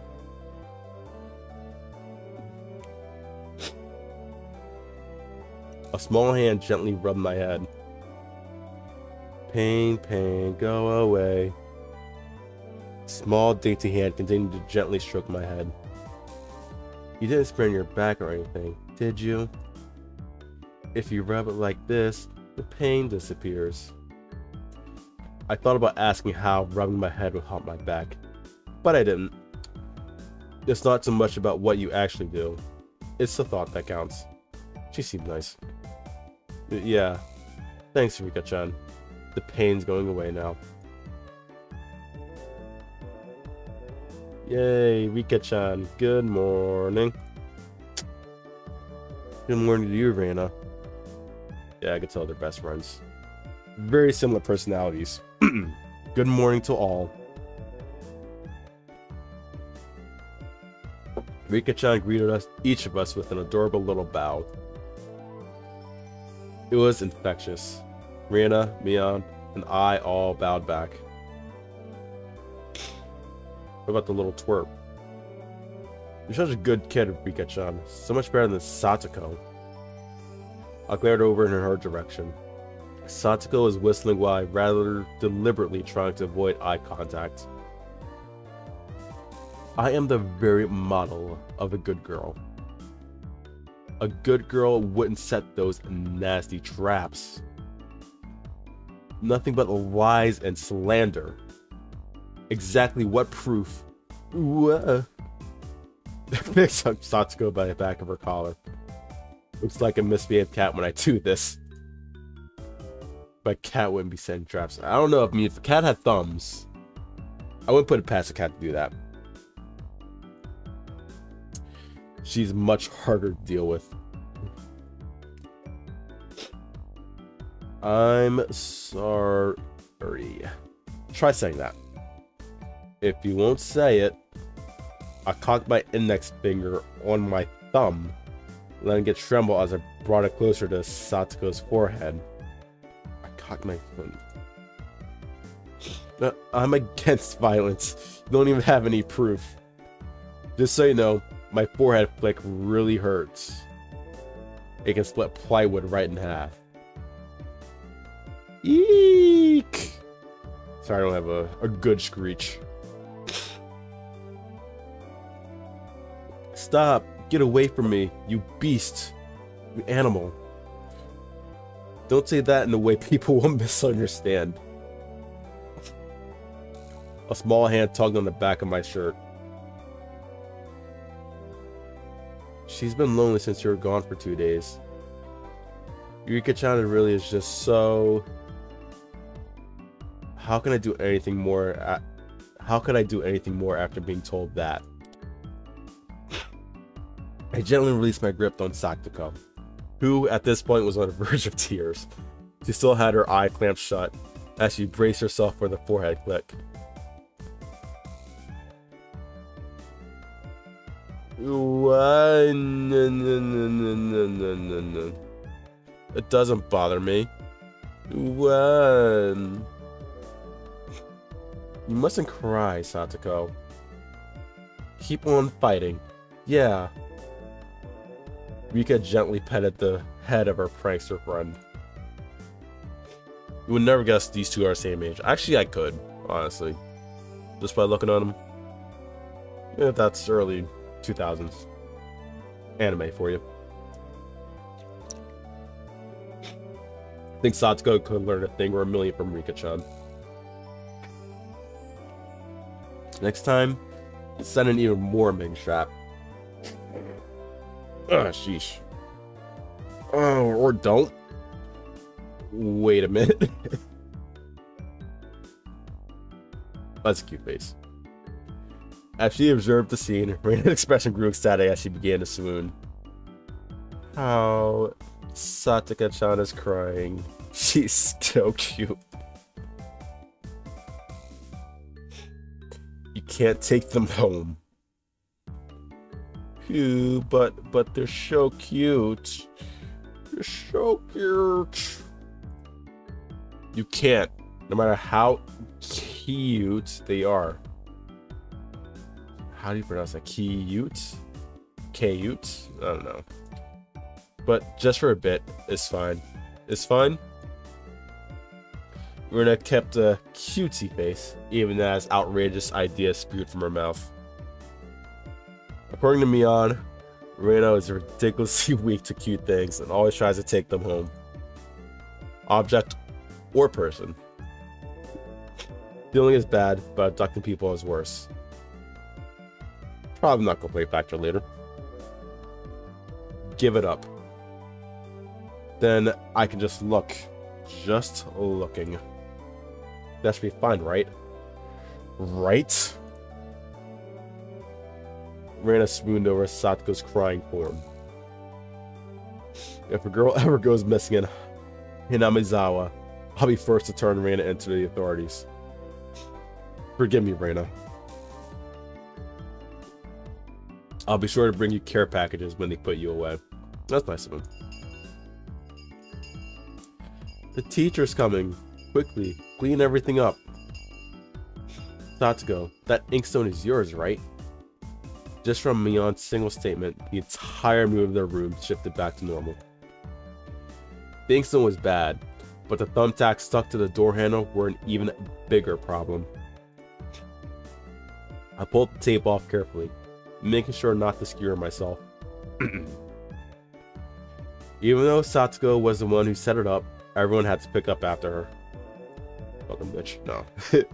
A small hand gently rubbed my head. Pain, pain, go away. Small, dainty hand continued to gently stroke my head. You didn't sprain your back or anything, did you? If you rub it like this, the pain disappears. I thought about asking how rubbing my head would help my back, but I didn't. It's not so much about what you actually do, it's the thought that counts. She seemed nice. Yeah. Thanks, Rika-chan. The pain's going away now. Yay, Rika-chan. Good morning. Good morning to you, Rana. Yeah, I could tell they're best friends. Very similar personalities. Good morning to all. Rika-chan greeted us, each of us, with an adorable little bow. It was infectious. Rihanna, Mion, and I all bowed back. What about the little twerp? You're such a good kid, Rika-chan. So much better than Satoko. I glared over in her direction. Satoko was whistling while rather deliberately trying to avoid eye contact. I am the very model of a good girl. A good girl wouldn't set those nasty traps. Nothing but lies and slander. Exactly what proof? Whoa. Picks up Satsuko by the back of her collar. Looks like a misbehaved cat when I do this. But cat wouldn't be setting traps. I don't know if I mean if a cat had thumbs, I wouldn't put it past a cat to do that. She's much harder to deal with. I'm sorry. Try saying that. If you won't say it, I cocked my index finger on my thumb, letting it tremble as I brought it closer to Satoko's forehead. I cocked my foot. Uh, I'm against violence. You don't even have any proof. Just so you know, my forehead flick really hurts. It can split plywood right in half. Eek! Sorry, I don't have a, a good screech. Stop! Get away from me, you beast! You animal. Don't say that in a way people will misunderstand. A small hand tugged on the back of my shirt. She's been lonely since you were gone for two days. Rika-chan really is just so... How can I do anything more? At... How could I do anything more after being told that? I gently released my grip on Satoko, who at this point was on the verge of tears. She still had her eye clamped shut as she braced herself for the forehead click. What? No, no, no, no, no, no, no. It doesn't bother me. What? You mustn't cry, Satoko. Keep on fighting. Yeah. Rika gently petted the head of her prankster friend. You would never guess these two are the same age. Actually, I could, honestly. Just by looking at them. Yeah, that's early 2000s anime for you. I think Satsuko could learn a thing or a million from Rika-chan. Next time, send an even more Ming trap. Ah, sheesh. Oh, or don't. Wait a minute. That's a cute face. As she observed the scene, Reina's expression grew ecstatic as she began to swoon. How Sataka-chan is crying. She's so cute. You can't take them home. Ew, but but they're so cute. They're so cute. You can't, no matter how cute they are how do you pronounce that? Cute? Cute? I don't know. But just for a bit, it's fine. It's fine. Runa kept a cutesy face, even as outrageous ideas spewed from her mouth. According to Mion, Reno is ridiculously weak to cute things and always tries to take them home. Object or person. Stealing is bad, but abducting people is worse. Probably not gonna play Factor later. Give it up. Then I can just look. Just looking. That should be fine, right? Right? Rana swooned over Satoko's crying form. If a girl ever goes missing in Hinamizawa, I'll be first to turn Rana into the authorities. Forgive me, Rana. I'll be sure to bring you care packages when they put you away. That's nice of him. The teacher's coming. Quickly, clean everything up. Satoko, that inkstone is yours, right? Just from Mion's single statement, the entire mood of their room shifted back to normal. The inkstone was bad, but the thumbtacks stuck to the door handle were an even bigger problem. I pulled the tape off carefully, making sure not to skewer myself. Even though Satoko was the one who set it up, everyone had to pick up after her. Fucking bitch. No.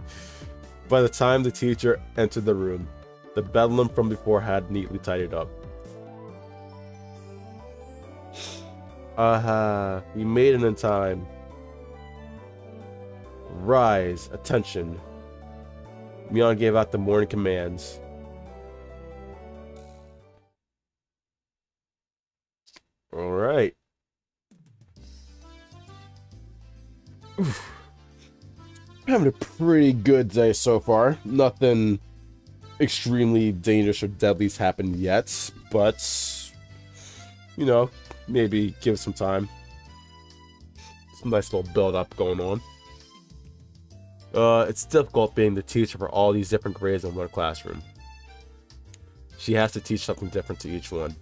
By the time the teacher entered the room, the bedlam from before had neatly tidied up. Aha, uh, we made it in time. Rise, attention. Mion gave out the morning commands. All right. Having a pretty good day so far. Nothing extremely dangerous or deadly's happened yet, but you know, maybe give some time. Some nice little build up going on. Uh, it's difficult being the teacher for all these different grades in one classroom. She has to teach something different to each one.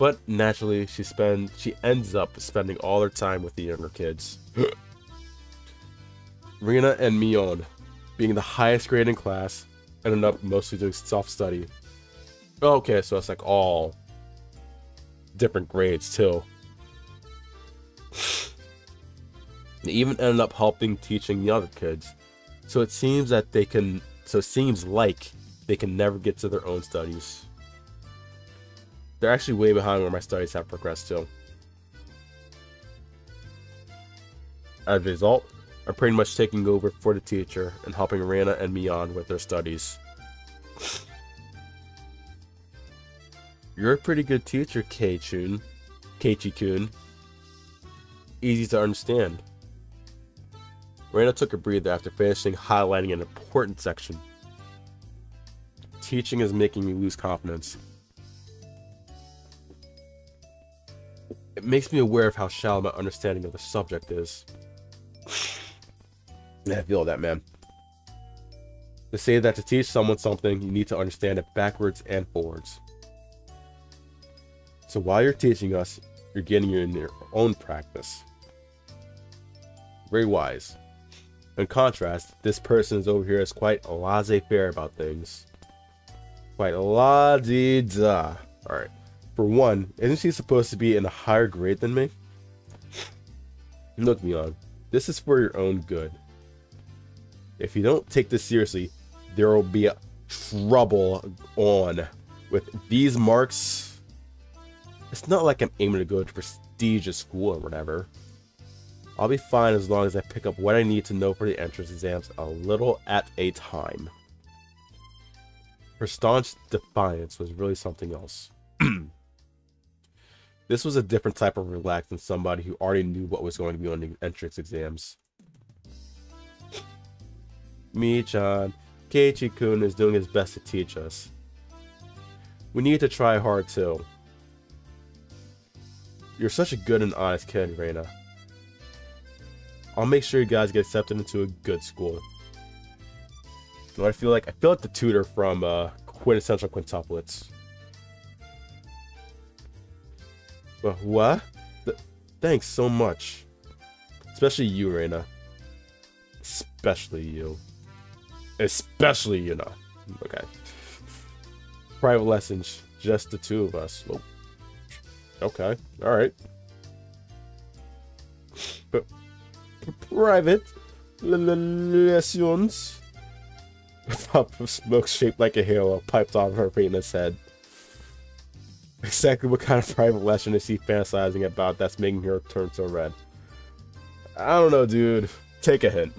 But naturally, she spend she ends up spending all her time with the younger kids. Rina and Mion, being the highest grade in class, ended up mostly doing self-study. Okay, so it's like all different grades too. They even ended up helping teaching the other kids. So it seems that they can so it seems like they can never get to their own studies. They're actually way behind where my studies have progressed to. As a result, I'm pretty much taking over for the teacher and helping Rana and Mion with their studies. You're a pretty good teacher, Kei-chan. Keiichi-kun. Easy to understand. Rana took a breather after finishing highlighting an important section. Teaching is making me lose confidence. It makes me aware of how shallow my understanding of the subject is. I feel that, man. To say that to teach someone something, you need to understand it backwards and forwards. So while you're teaching us, you're getting in your own practice. Very wise. In contrast, this person over here is quite laissez-faire about things. Quite la-di-da. Alright. For one, isn't she supposed to be in a higher grade than me? Look, Mion, this is for your own good. If you don't take this seriously, there will be trouble on with these marks. It's not like I'm aiming to go to prestigious school or whatever. I'll be fine as long as I pick up what I need to know for the entrance exams a little at a time. Her staunch defiance was really something else. this was a different type of relax than somebody who already knew what was going to be on the entrance exams. Mi-chan, Keiichi-kun is doing his best to teach us. We need to try hard too. You're such a good and honest kid, Rena. I'll make sure you guys get accepted into a good school. You What I feel like? I feel like the tutor from uh, Quintessential Quintuplets. But what? Th thanks so much. Especially you, Rena. Especially you. Especially you know. Okay. Private lessons, just the two of us. Okay, alright. But private. Lessons. A puff of smoke shaped like a halo piped off her paintless head. Exactly what kind of private lesson is he fantasizing about that's making her turn so red? I don't know, dude. Take a hint.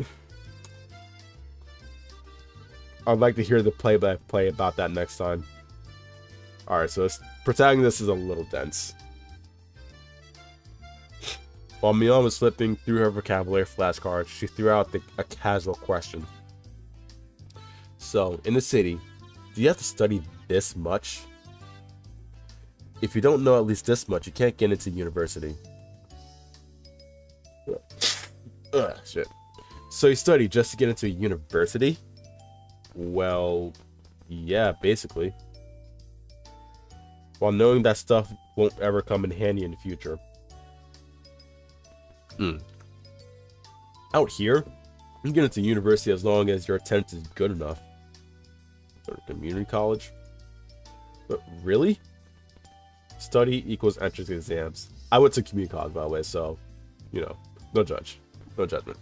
I'd like to hear the play-by-play about that next time. Alright, so this protagonist is a little dense. While Mion was flipping through her vocabulary flashcards, she threw out the, a casual question. So, in the city, do you have to study this much? If you don't know at least this much, you can't get into university. Ugh, shit. So you study just to get into university? Well, yeah, basically. While knowing that stuff won't ever come in handy in the future. Hmm. Out here, you get into university as long as your attendance is good enough. Or community college? But really? Study equals entrance exams. I went to community college, by the way, so, you know, no judge. No judgment.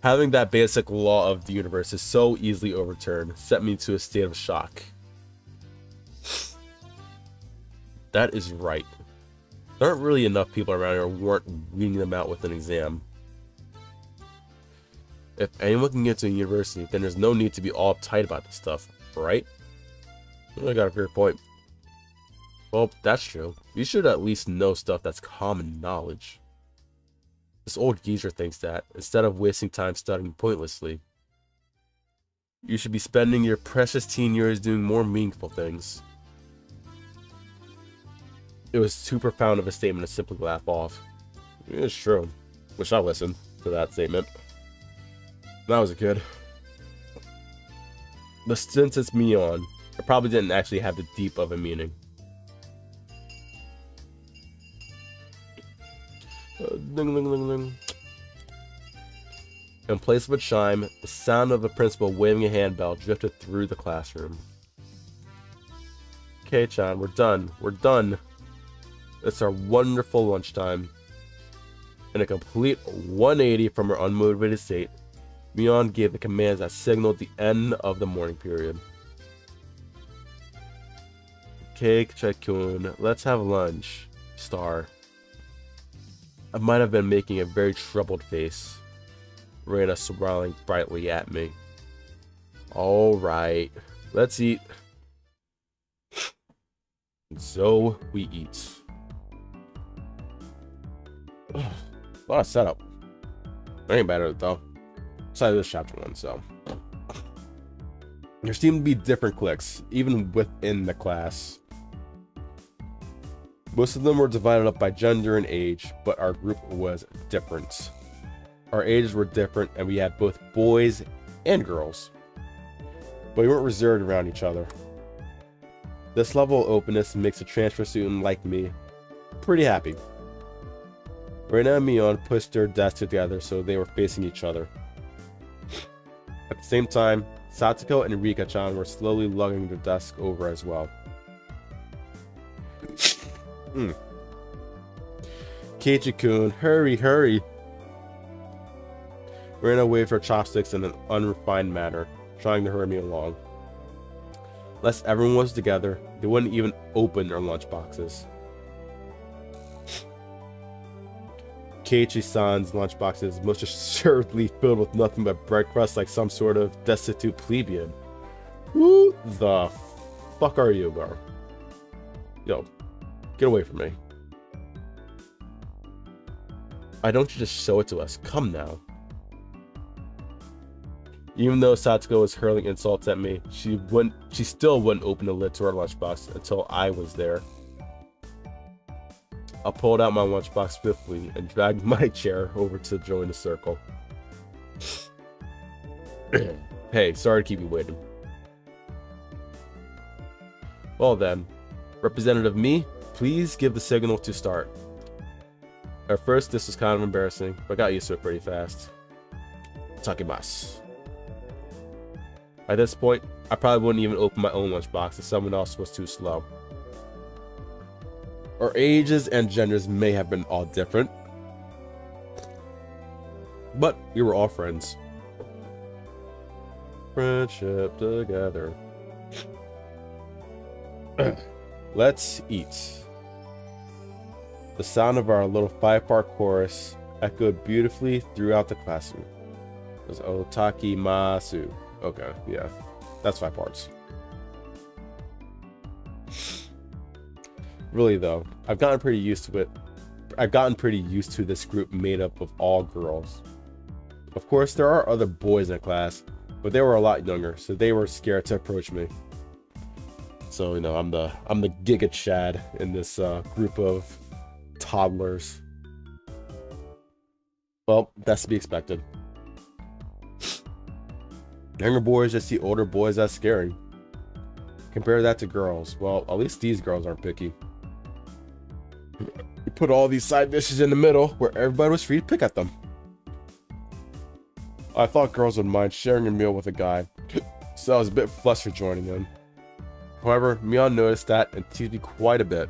Having that basic law of the universe is so easily overturned set me to a state of shock. That is right. There aren't really enough people around here who weren't weeding them out with an exam. If anyone can get to a university, then there's no need to be all uptight about this stuff, right? I got a fair point. Well, that's true. You should at least know stuff that's common knowledge. This old geezer thinks that, instead of wasting time studying pointlessly, you should be spending your precious teen years doing more meaningful things. It was too profound of a statement to simply laugh off. It's true. Wish I listened to that statement. When I was a kid. But since it's me on, it probably didn't actually have the deep of a meaning. Ding, ding, ding, ding. In place of a chime, the sound of the principal waving a handbell drifted through the classroom. Okay, Chan, we're done. We're done. It's our wonderful lunchtime. In a complete 180 from her unmotivated state, Mion gave the commands that signaled the end of the morning period. Cake, Chekun, let's have lunch. Star. I might have been making a very troubled face. Rena smiling brightly at me. Alright, let's eat. And So we eat. a lot of setup. ain't better though. Besides this chapter one, so. There seem to be different cliques, even within the class. Most of them were divided up by gender and age, but our group was different. Our ages were different, and we had both boys and girls. But we weren't reserved around each other. This level of openness makes a transfer student like me pretty happy. Rena and Mion pushed their desks together so they were facing each other. At the same time, Satoko and Rika-chan were slowly lugging their desk over as well. Mm. Keiichi-kun, hurry, hurry. Rena waved her chopsticks in an unrefined manner, trying to hurry me along. Lest everyone was together, they wouldn't even open their lunchboxes. Keiichi-san's lunchbox is most assuredly filled with nothing but bread crust like some sort of destitute plebeian. Who the fuck are you, bro? Yo, Get away from me. Why don't you just show it to us? Come now. Even though Satoko was hurling insults at me, she wouldn't she still wouldn't open the lid to her lunchbox until I was there. I pulled out my lunchbox swiftly and dragged my chair over to join the circle. hey, sorry to keep you waiting. Well then, Representative me, Please give the signal to start. At first, this was kind of embarrassing, but I got used to it pretty fast. Takimasu. At this point, I probably wouldn't even open my own lunchbox if someone else was too slow. Our ages and genders may have been all different, but we were all friends. friendship together. Let's eat. The sound of our little five-part chorus echoed beautifully throughout the classroom. It was Otaki Masu. Okay, yeah. That's five parts. Really though, I've gotten pretty used to it. I've gotten pretty used to this group made up of all girls. Of course, there are other boys in the class, but they were a lot younger, so they were scared to approach me. So you know, I'm the I'm the Giga Chad in this uh, group of toddlers. Well, that's to be expected. Younger boys just see older boys as scary. Compare that to girls. Well, at least these girls aren't picky. You put all these side dishes in the middle where everybody was free to pick at them. I thought girls would mind sharing a meal with a guy, so I was a bit flustered joining them. However, Mion noticed that and teased me quite a bit.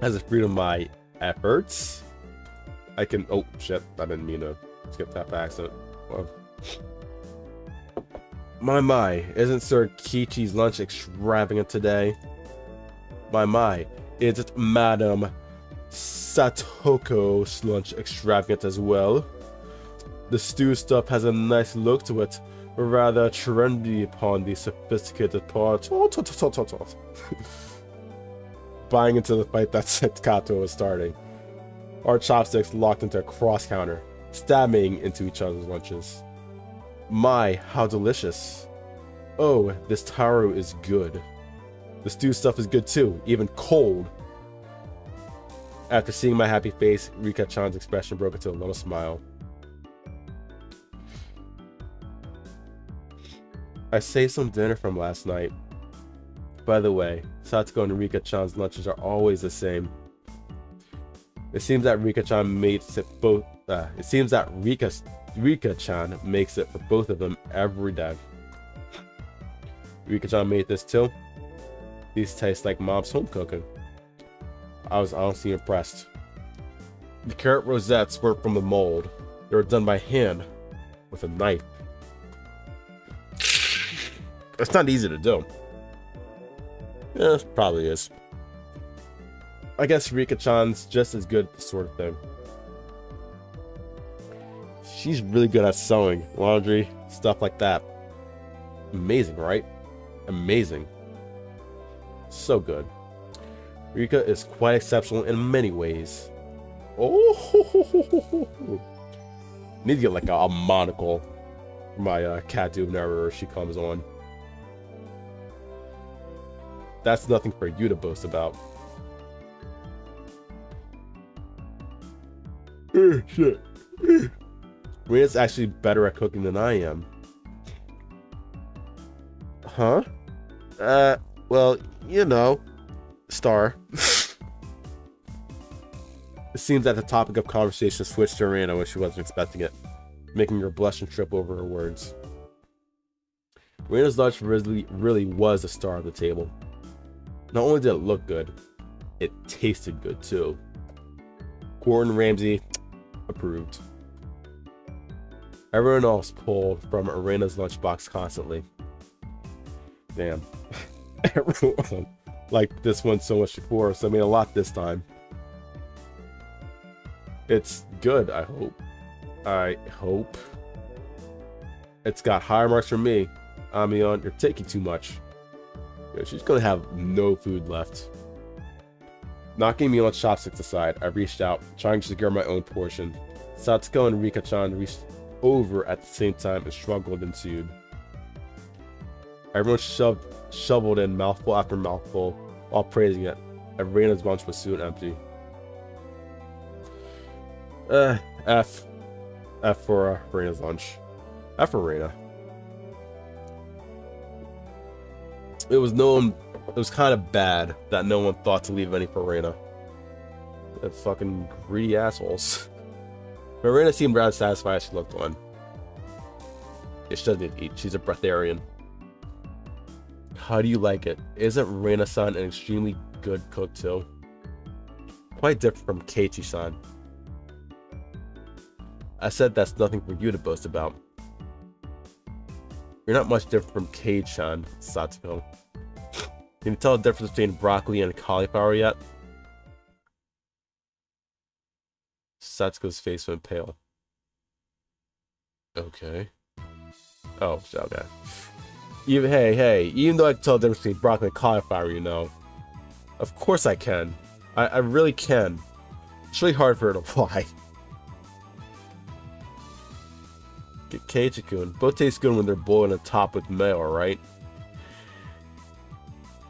As a fruit of my efforts, I can. Oh shit! I didn't mean to skip that by accident. My my, isn't Sir Kichi's lunch extravagant today? My my, isn't Madam Satoko's lunch extravagant as well? The stew stuff has a nice look to it, rather trendy upon the sophisticated part. Oh, Buying into the fight that Satoko was starting. Our chopsticks locked into a cross counter, stabbing into each other's lunches. My, how delicious. Oh, this taro is good. The stew stuff is good too, even cold. After seeing my happy face, Rika-chan's expression broke into a little smile. I saved some dinner from last night. By the way, Satoko and Rika-chan's lunches are always the same. It seems that Rika-chan makes it both. Uh, it seems that Rika Rika-chan makes it for both of them every day. Rika-chan made this too. These taste like mom's home cooking. I was honestly impressed. The carrot rosettes weren't from the mold. They were done by hand with a knife. It's not easy to do. Yeah, probably is. I guess Rika-chan's just as good at this sort of thing. She's really good at sewing, laundry, stuff like that. Amazing, right? Amazing. So good. Rika is quite exceptional in many ways. Oh, need to get like a, a monocle for my uh, cat tube whenever she comes on. That's nothing for you to boast about. Oh, shit. Rena's actually better at cooking than I am. Huh? Uh, well, you know, Star. it seems that the topic of conversation switched to Rena when she wasn't expecting it, making her blush and trip over her words. Rena's lunch really, really was the star of the table. Not only did it look good, it tasted good too. Gordon Ramsay approved. Everyone else pulled from Arena's lunchbox constantly. Damn. Everyone liked this one so much before, so I mean a lot this time. It's good, I hope. I hope. It's got higher marks from me. Amion, you're taking too much. She's gonna have no food left. Knocking Mion's chopsticks aside, I reached out, trying to secure my own portion. Satoko and Rika-chan reached over at the same time and struggled ensued. Everyone shoved, shoveled in mouthful after mouthful while praising it. Arena's lunch was soon empty. Uh, F. F for uh, lunch. F for Arena. It was known it was kind of bad that no one thought to leave any for Rena. That fucking greedy assholes. But Rena seemed rather satisfied as she looked on. Yeah, she doesn't eat. She's a breatharian. How do you like it? Isn't Rena-san an extremely good cook too? Quite different from Keiichi-san. I said that's nothing for you to boast about. You're not much different from Kei-chan, Satoko. Can you tell the difference between broccoli and cauliflower yet? Satoko's face went pale. Okay. Oh, okay. Even hey, hey, even though I can tell the difference between broccoli and cauliflower, you know. Of course I can. I, I really can. It's really hard for her to fly. Get Keiichi-kun. Both taste good when they're boiled and topped with mayo, right?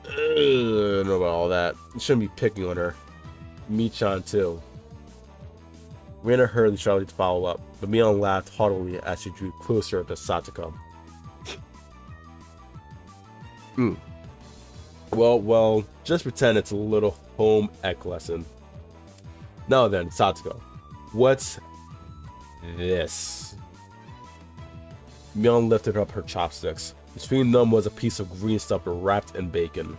Ugh, I don't know about all that. Shouldn't be picking on her. Michan too. Rena heard Charlie to follow up, but Mion laughed haughtily as she drew closer to Satoko. Hmm. Well, well, just pretend it's a little home ec lesson. Now then, Satoko, what's this? Mion lifted up her chopsticks. Between them was a piece of green stuff wrapped in bacon.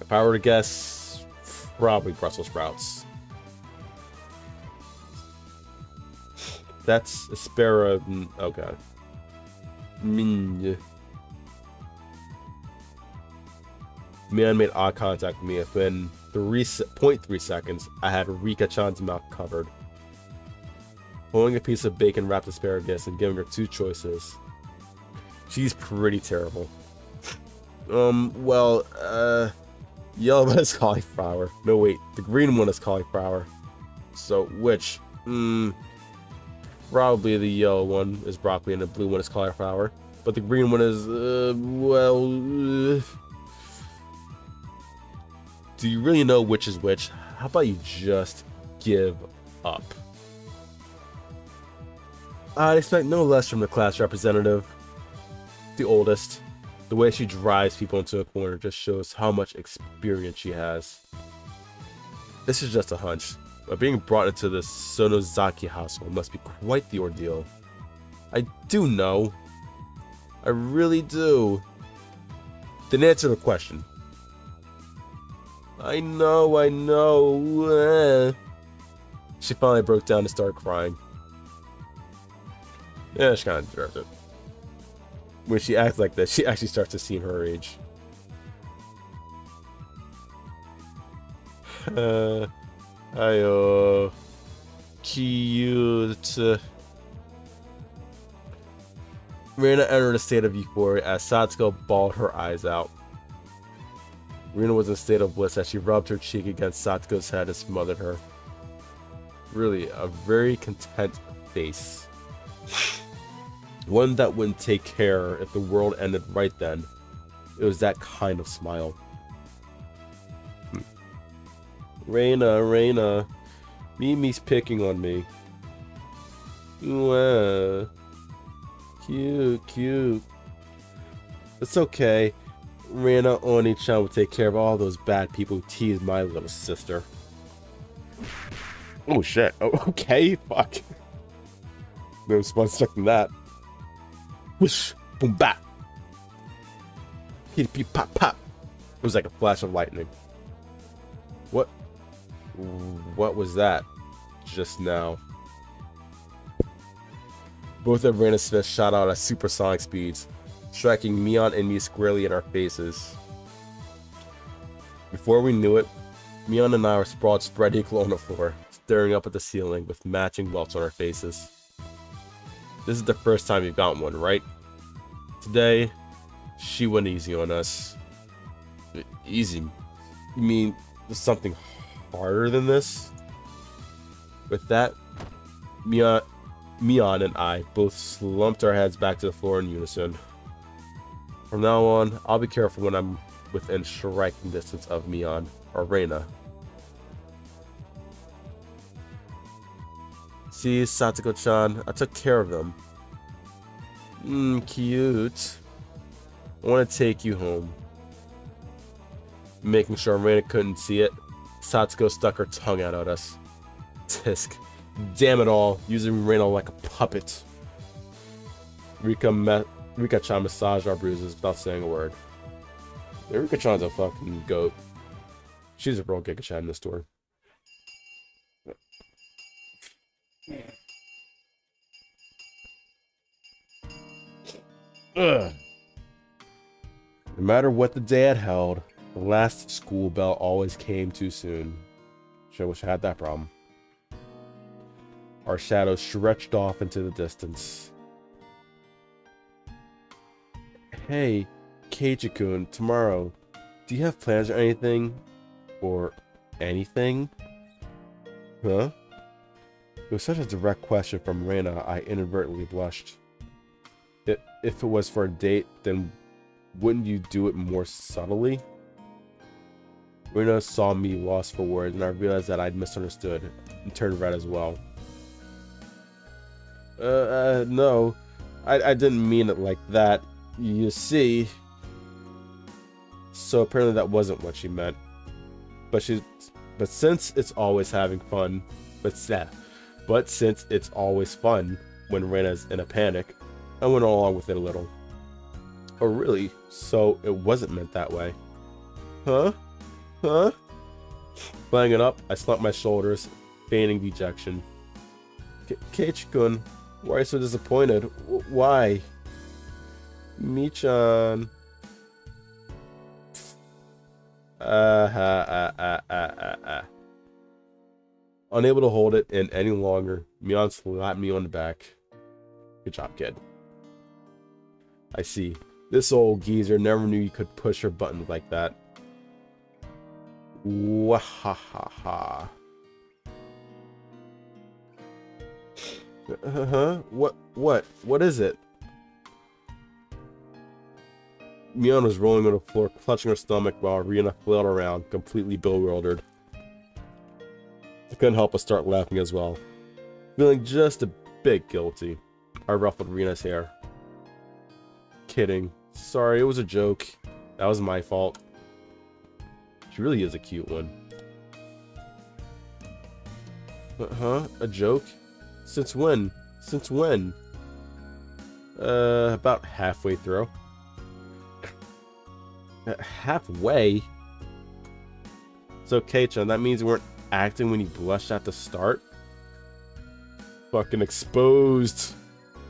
If I were to guess, probably Brussels sprouts. That's aspara. Mm, okay. Mm. Man made eye contact with me. Within 3.3 seconds, I had Rika-chan's mouth covered. Pulling a piece of bacon wrapped asparagus and giving her two choices. She's pretty terrible. um, well, uh, yellow one is cauliflower. No, wait, the green one is cauliflower. So, which? Hmm. Probably the yellow one is broccoli and the blue one is cauliflower. But the green one is, uh, well... Uh, do you really know which is which? How about you just give up? I'd expect no less from the class representative. The oldest. The way she drives people into a corner just shows how much experience she has. This is just a hunch, but being brought into the Sonozaki household must be quite the ordeal. I do know. I really do. Then answer the question. I know, I know. Eh. She finally broke down and started crying. Yeah, she kind of deserves it. When she acts like this, she actually starts to seem her age. Uh, ayo, cute. Rena entered a state of euphoria as Satoko bawled her eyes out. Rena was in a state of bliss as she rubbed her cheek against Satoko's head and smothered her. Really, a very content face. One that wouldn't take care if the world ended right then. It was that kind of smile. Hmm. Rena, Rena, Mimi's picking on me. Wow. Cute, cute. It's okay. Rena Oni-chan will take care of all those bad people who tease my little sister. Oh shit. Oh, okay, fuck. No response from that. Whoosh, boom, bap. Hit, pop, pop. It was like a flash of lightning. What? What was that? Just now. Both of Rena Smith shot out at supersonic speeds, striking Mion and me squarely in our faces. Before we knew it, Mion and I were sprawled spread eagle on the floor, staring up at the ceiling with matching welts on our faces. This is the first time you've gotten one, right? Today, she went easy on us. Easy? You mean something harder than this? With that, Mion, Mion and I both slumped our heads back to the floor in unison. From now on, I'll be careful when I'm within striking distance of Mion or Rena. See, Satoko-chan, I took care of them. Mmm, cute. I want to take you home. Making sure Rena couldn't see it, Satoko stuck her tongue out at us. Tisk. Damn it all, using Rena like a puppet. Rika Rika-chan massaged our bruises without saying a word. Rika-chan's a fucking goat. She's a real Giga-chan in this story. Ugh. No matter what the day had held, the last school bell always came too soon. Sure wish I had that problem. Our shadows stretched off into the distance. Hey, Keiichi-kun, tomorrow, do you have plans or anything? Or anything? Huh? It was such a direct question from Rena, I inadvertently blushed. It, if it was for a date, then wouldn't you do it more subtly? Rena saw me lost for words, and I realized that I'd misunderstood, and turned red as well. Uh, uh no. I, I didn't mean it like that. You see... So apparently that wasn't what she meant. But she, but since it's always having fun, but yeah, but since it's always fun when Rena's in a panic, I went along with it a little. Oh really? So it wasn't meant that way. Huh? Huh? Playing it up, I slumped my shoulders, feigning dejection. Keiichi-kun, why so disappointed? W why? Michan. Uh, uh, uh, uh, uh, uh. Unable to hold it in any longer, Mion slapped me on the back. Good job, kid. I see. This old geezer never knew you could push her buttons like that. Wahahaha. Uh-huh. What? What? What is it? Mion was rolling on the floor, clutching her stomach while Rina flailed around, completely bewildered. I couldn't help but start laughing as well. Feeling just a bit guilty, I ruffled Rina's hair. Kidding. Sorry, it was a joke. That was my fault. She really is a cute one. Uh-huh, a joke? Since when? Since when? Uh, about halfway through. halfway? So, Keichan, that means you weren't acting when you blushed at the start? Fucking exposed.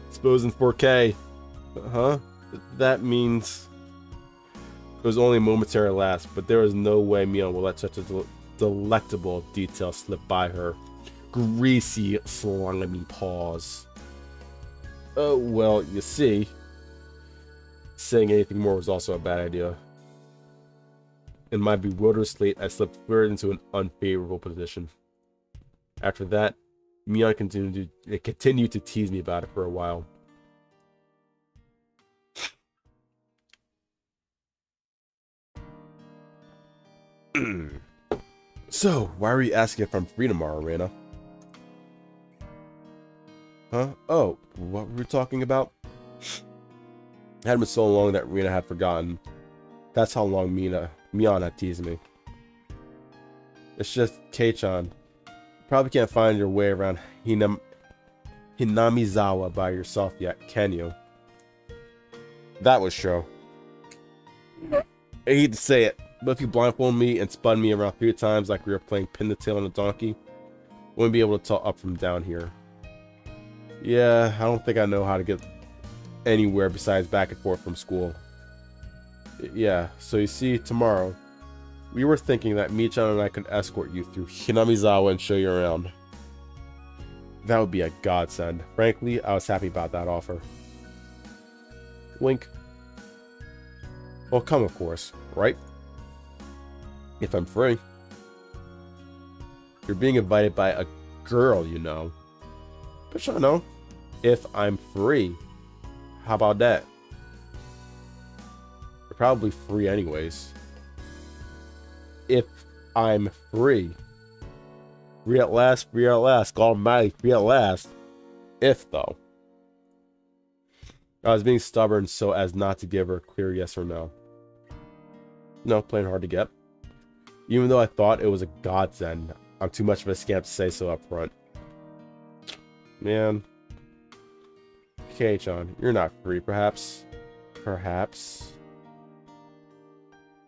Exposed in 4K. Uh-huh. That means... It was only a momentary lapse, but there is no way Mion will let such a del delectable detail slip by her greasy, slimy paws. Oh, well, you see, saying anything more was also a bad idea. In my bewildered state, I slipped further into an unfavorable position. After that, Mion continued to, eh, continued to tease me about it for a while. so, why are you asking if I'm free tomorrow, Rena? Huh? Oh, what were we talking about? It had been so long that Rena had forgotten. That's how long Mina Mion had teased me. It's just Keichan. Probably can't find your way around Hinam Hinamizawa by yourself yet, can you? That was true. I hate to say it, but if you blindfolded me and spun me around three times like we were playing pin the tail on a donkey, wouldn't be able to tell up from down here. Yeah, I don't think I know how to get anywhere besides back and forth from school. Yeah, so you see, tomorrow, we were thinking that Michan and I could escort you through Hinamizawa and show you around. That would be a godsend. Frankly, I was happy about that offer. Wink. Well, come, of course, right? If I'm free. You're being invited by a girl, you know. But you know, if I'm free, how about that? You're probably free anyways. If I'm free. Free at last, free at last, God almighty, free at last. If though. I was being stubborn so as not to give her a clear yes or no. No, playing hard to get. Even though I thought it was a godsend, I'm too much of a scamp to say so up front. Man. Okay, John, you're not free, perhaps. Perhaps.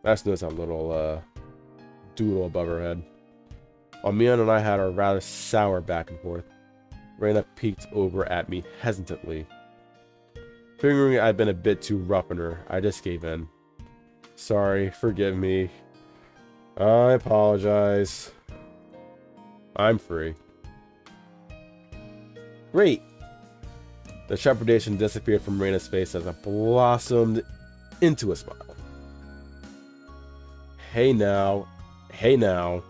That's notice that little uh, doodle above her head. While Mion and I had our rather sour back and forth, Rena peeked over at me hesitantly. Figuring I'd been a bit too rough on her, I just gave in. Sorry, forgive me. I apologize. I'm free. Great! The trepidation disappeared from Rena's face as it blossomed into a smile. Hey now, hey now.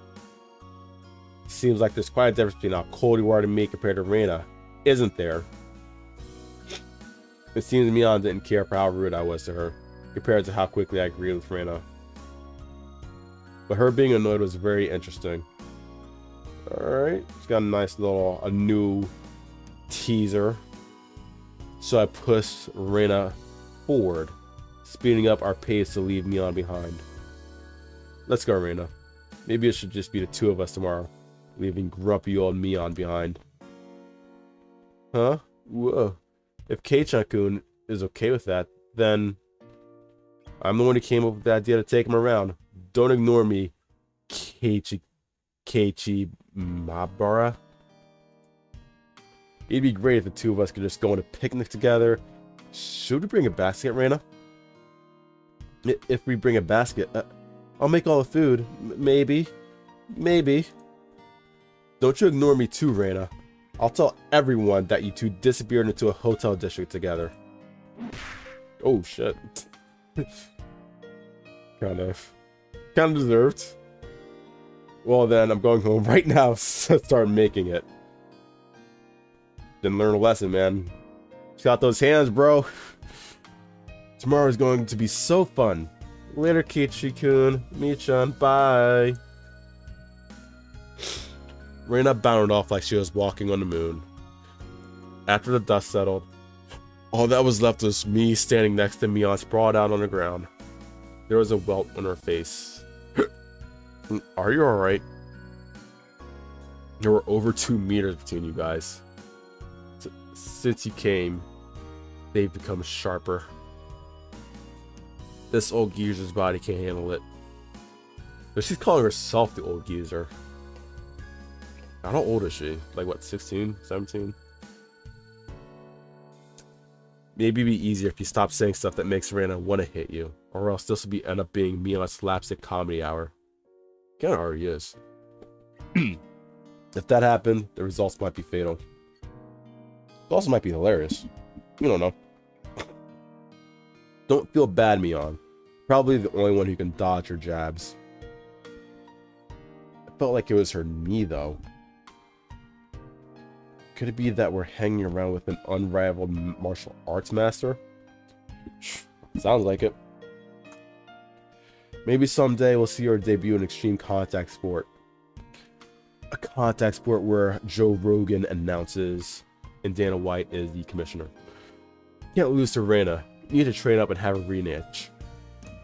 Seems like there's quite a difference between how cold you are to me compared to Rena, isn't there? It seems Mion didn't care for how rude I was to her, compared to how quickly I agreed with Rena. But her being annoyed was very interesting. Alright, it's got a nice little, a new teaser. So I pushed Rena forward, speeding up our pace to leave Mion behind. Let's go, Rena. Maybe it should just be the two of us tomorrow, leaving grumpy old Mion behind. Huh? Whoa. If Kei-chan-kun is okay with that, then I'm the one who came up with the idea to take him around. Don't ignore me, Keiichi, Keiichi Maebara. It'd be great if the two of us could just go on a picnic together. Should we bring a basket, Rena? If we bring a basket, uh, I'll make all the food. M maybe. Maybe. Don't you ignore me too, Rena. I'll tell everyone that you two disappeared into a hotel district together. Oh, shit. kind of. Kind of deserved. Well, then, I'm going home right now start making it. Didn't learn a lesson, man. Just got those hands, bro. Tomorrow is going to be so fun. Later, Keiichi-kun. Michan, bye. Rena bounded off like she was walking on the moon. After the dust settled, all that was left was me standing next to Mion sprawled out on the ground. There was a welt on her face. Are you alright? There were over two meters between you guys. Since you came, they've become sharper. This old geezer's body can't handle it. But she's calling herself the old geezer. How old is she? Like what, 16, 17? Maybe it'd be easier if you stop saying stuff that makes Rana want to hit you. Or else this will be end up being me on a slapstick comedy hour. Kinda already is. if that happened, the results might be fatal. It also might be hilarious. You don't know. Don't feel bad, Mion. Probably the only one who can dodge her jabs. I felt like it was her knee, though. Could it be that we're hanging around with an unrivaled martial arts master? Sounds like it. Maybe someday we'll see her debut in Extreme Contact Sport. A contact sport where Joe Rogan announces and Dana White is the commissioner. Can't lose to Rena. You need to train up and have a rematch.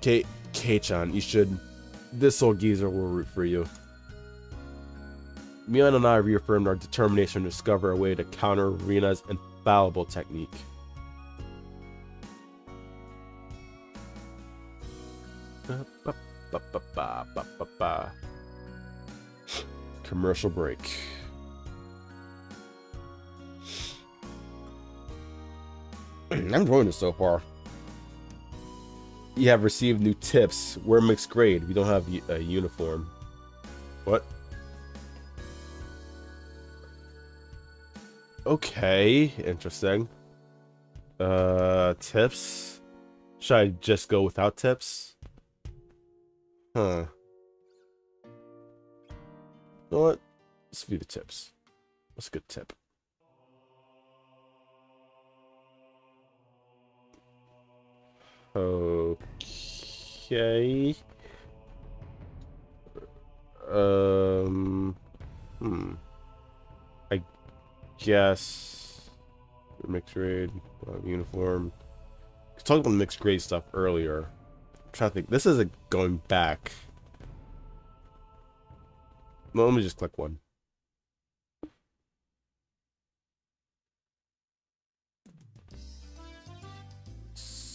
K K-chan, you should. This old geezer will root for you. Mion and I reaffirmed our determination to discover a way to counter Rena's infallible technique. Commercial break. I'm enjoying this so far. You have received new tips. We're mixed grade. We don't have a uniform. What? Okay, interesting. Uh, tips? Should I just go without tips? Huh. You know what? Let's view the tips. What's a good tip? Okay. Um. Hmm. I guess mixed grade uh, uniform. I talked about mixed grade stuff earlier. I'm trying to think. This isn't going back. Well, let me just click one.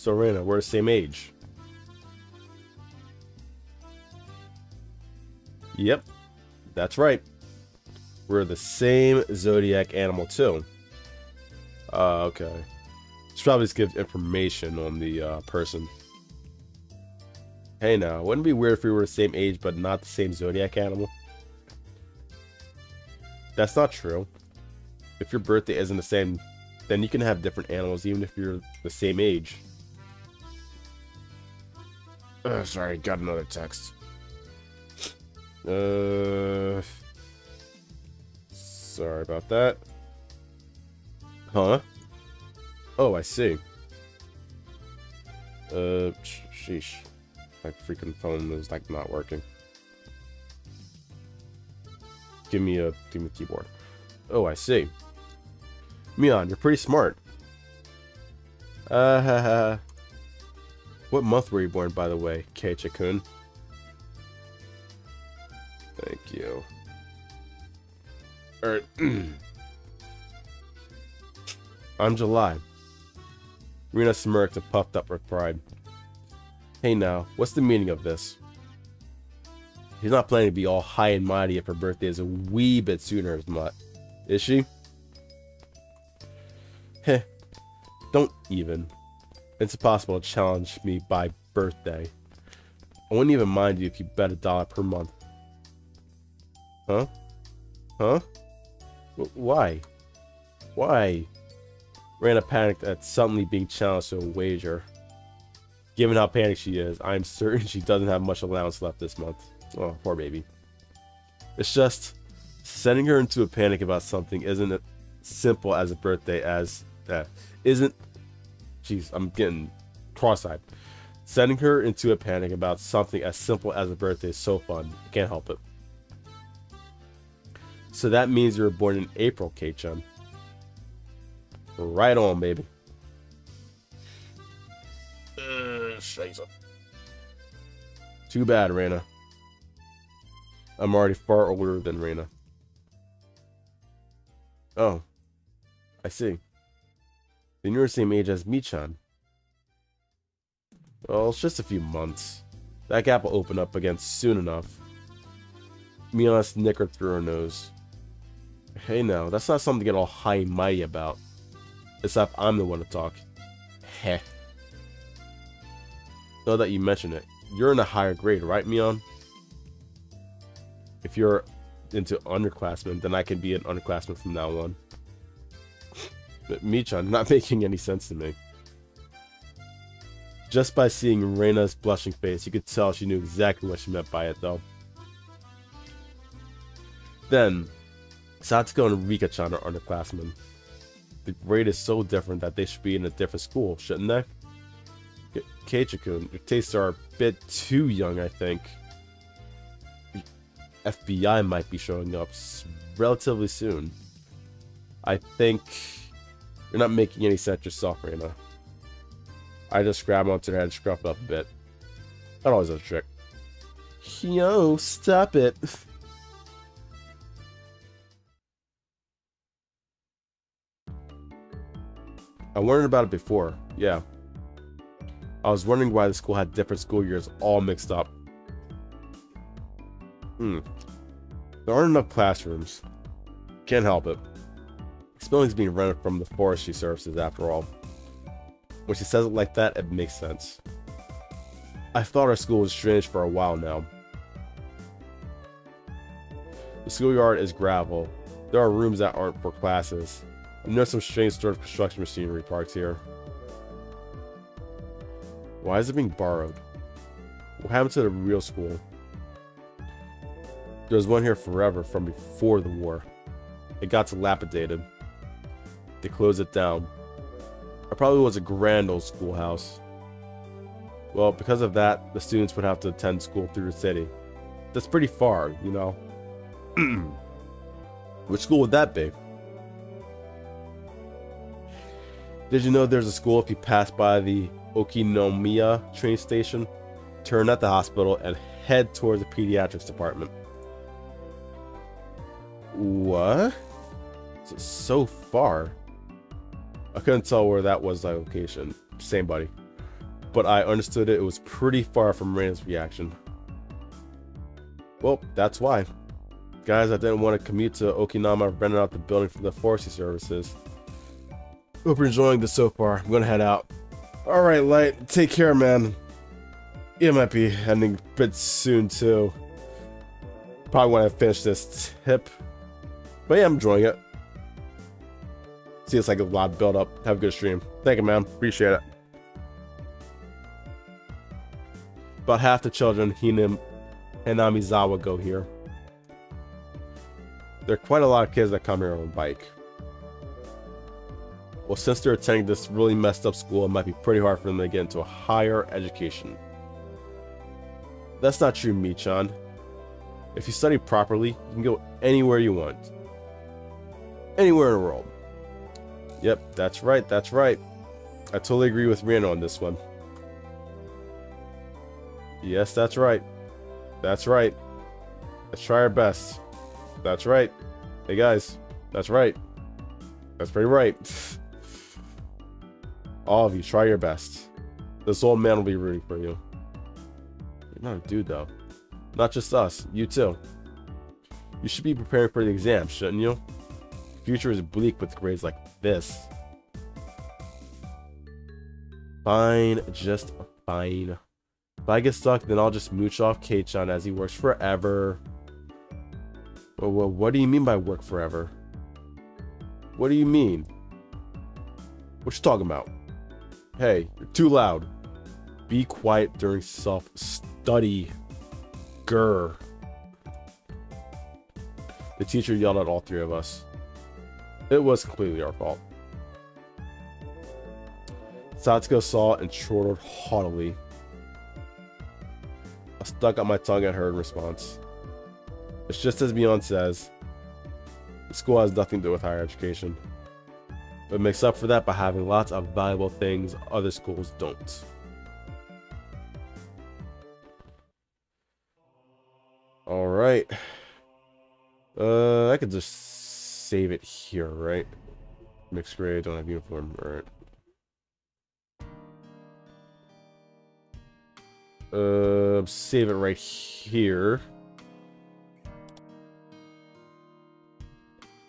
Serena, we're the same age. Yep, that's right. We're the same zodiac animal too. Uh, okay. Should probably just give information on the uh, person. Hey now, wouldn't it be weird if we were the same age but not the same zodiac animal? That's not true. If your birthday isn't the same, then you can have different animals even if you're the same age. Uh, sorry, got another text. Uh, sorry about that. Huh? Oh, I see. Uh, sheesh. My freaking phone is like not working. Give me a give me a keyboard. Oh, I see. Mion, you're pretty smart. Uh, what month were you born, by the way, Keiichi-kun? Thank you. Er, I'm July. Rena smirked and puffed up with pride. Hey now, what's the meaning of this? She's not planning to be all high and mighty if her birthday is a wee bit sooner, is not. Is she? Heh. Don't even. It's impossible to challenge me by birthday. I wouldn't even mind you if you bet a dollar per month. Huh? Huh? W why? Why? Rena panicked at suddenly being challenged to a wager. Given how panicked she is, I'm certain she doesn't have much allowance left this month. Oh, poor baby. It's just, sending her into a panic about something isn't as simple as a birthday as that. Isn't, jeez, I'm getting cross-eyed. Sending her into a panic about something as simple as a birthday is so fun. I can't help it. So that means you were born in April, Kei-chan. Right on, baby. Uh, Too bad, Rena. I'm already far older than Rena. Oh. I see. Then you're the same age as Michan. Well, it's just a few months. That gap will open up again soon enough. Mion snickered through her nose. Hey now, that's not something to get all high and mighty about. Except I'm the one to talk. Heh. Now that you mention it, you're in a higher grade, right, Mion? If you're into underclassmen, then I can be an underclassman from now on. But Michan, not making any sense to me. Just by seeing Rena's blushing face, you could tell she knew exactly what she meant by it, though. Then, Satoko and Rika-chan are underclassmen the grade is so different that they should be in a different school, shouldn't they? Keiichi-kun, your tastes are a bit too young, I think. FBI might be showing up relatively soon. I think you're not making any sense yourself, Rena. I just grab onto their head and scruff up a bit. That always does a trick. Yo, stop it. I wondered about it before, yeah. I was wondering why the school had different school years all mixed up. Hmm. There aren't enough classrooms. Can't help it. This building's being rented from the forestry services after all. When she says it like that, it makes sense. I thought our school was strange for a while now. The schoolyard is gravel. There are rooms that aren't for classes. And there's some strange sort of construction machinery parked here. Why is it being borrowed? What happened to the real school? There was one here forever from before the war. It got dilapidated. They closed it down. It probably was a grand old schoolhouse. Well, because of that, the students would have to attend school through the city. That's pretty far, you know. Which school would that be? Did you know there's a school if you pass by the Okinomiya train station? Turn at the hospital and head towards the pediatrics department. What? It's so far. I couldn't tell where that was the location. Same buddy. But I understood it, it was pretty far from Rain's reaction. Well, that's why. Guys I didn't want to commute to Okinomiya rented out the building for the forestry services. Hope you're enjoying this so far. I'm gonna head out. Alright, Light. Take care, man. It might be ending a bit soon, too. Probably when I finish this tip. But yeah, I'm enjoying it. See, it's like a lot build up. Have a good stream. Thank you, man. Appreciate it. About half the children Hinim Hinamizawa go here. There are quite a lot of kids that come here on a bike. Well, since they're attending this really messed up school, it might be pretty hard for them to get into a higher education. That's not true, Michan. If you study properly, you can go anywhere you want. Anywhere in the world. Yep, that's right, that's right. I totally agree with Rena on this one. Yes, that's right. That's right. Let's try our best. That's right. Hey guys, that's right. That's pretty right. All of you, try your best. This old man will be rooting for you. You're not a dude, though. Not just us, you too. You should be preparing for the exam, shouldn't you? The future is bleak with grades like this. Fine, just fine. If I get stuck, then I'll just mooch off Kei-chan as he works forever. Well, well, what do you mean by work forever? What do you mean? What you talking about? Hey, you're too loud. Be quiet during self-study. Grr. The teacher yelled at all three of us. It was completely our fault. Satoko saw and chortled haughtily. I stuck out my tongue at her in response. It's just as Beyond says. The school has nothing to do with higher education. But makes up for that by having lots of valuable things other schools don't. Alright. Uh, I could just save it here, right? Mixed grade, don't have uniform, alright. Uh, save it right here.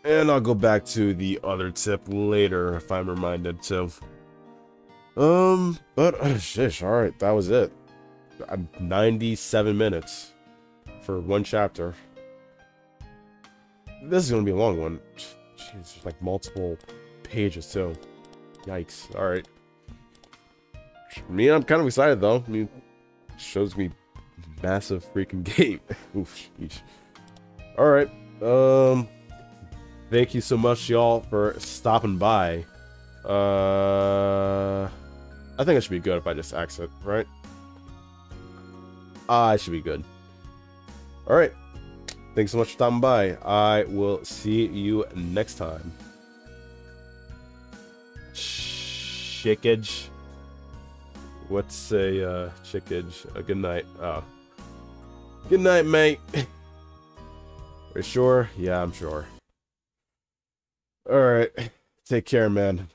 And I'll go back to the other tip later if I'm reminded to. Um, but, oh, shish, alright, that was it. 97 minutes for one chapter. This is gonna be a long one. Jeez, like multiple pages so Yikes. Alright. Me, I'm kind of excited though. I mean, shows me massive freaking game. Oof, Alright. Um thank you so much y'all for stopping by. Uh I think it should be good if I just exit, right? I should be good. Alright. Thanks so much for stopping by. I will see you next time. Chickage. What's a uh, chickage? A good night. Oh. Good night, mate. Are you sure? Yeah, I'm sure. Alright. Take care, man.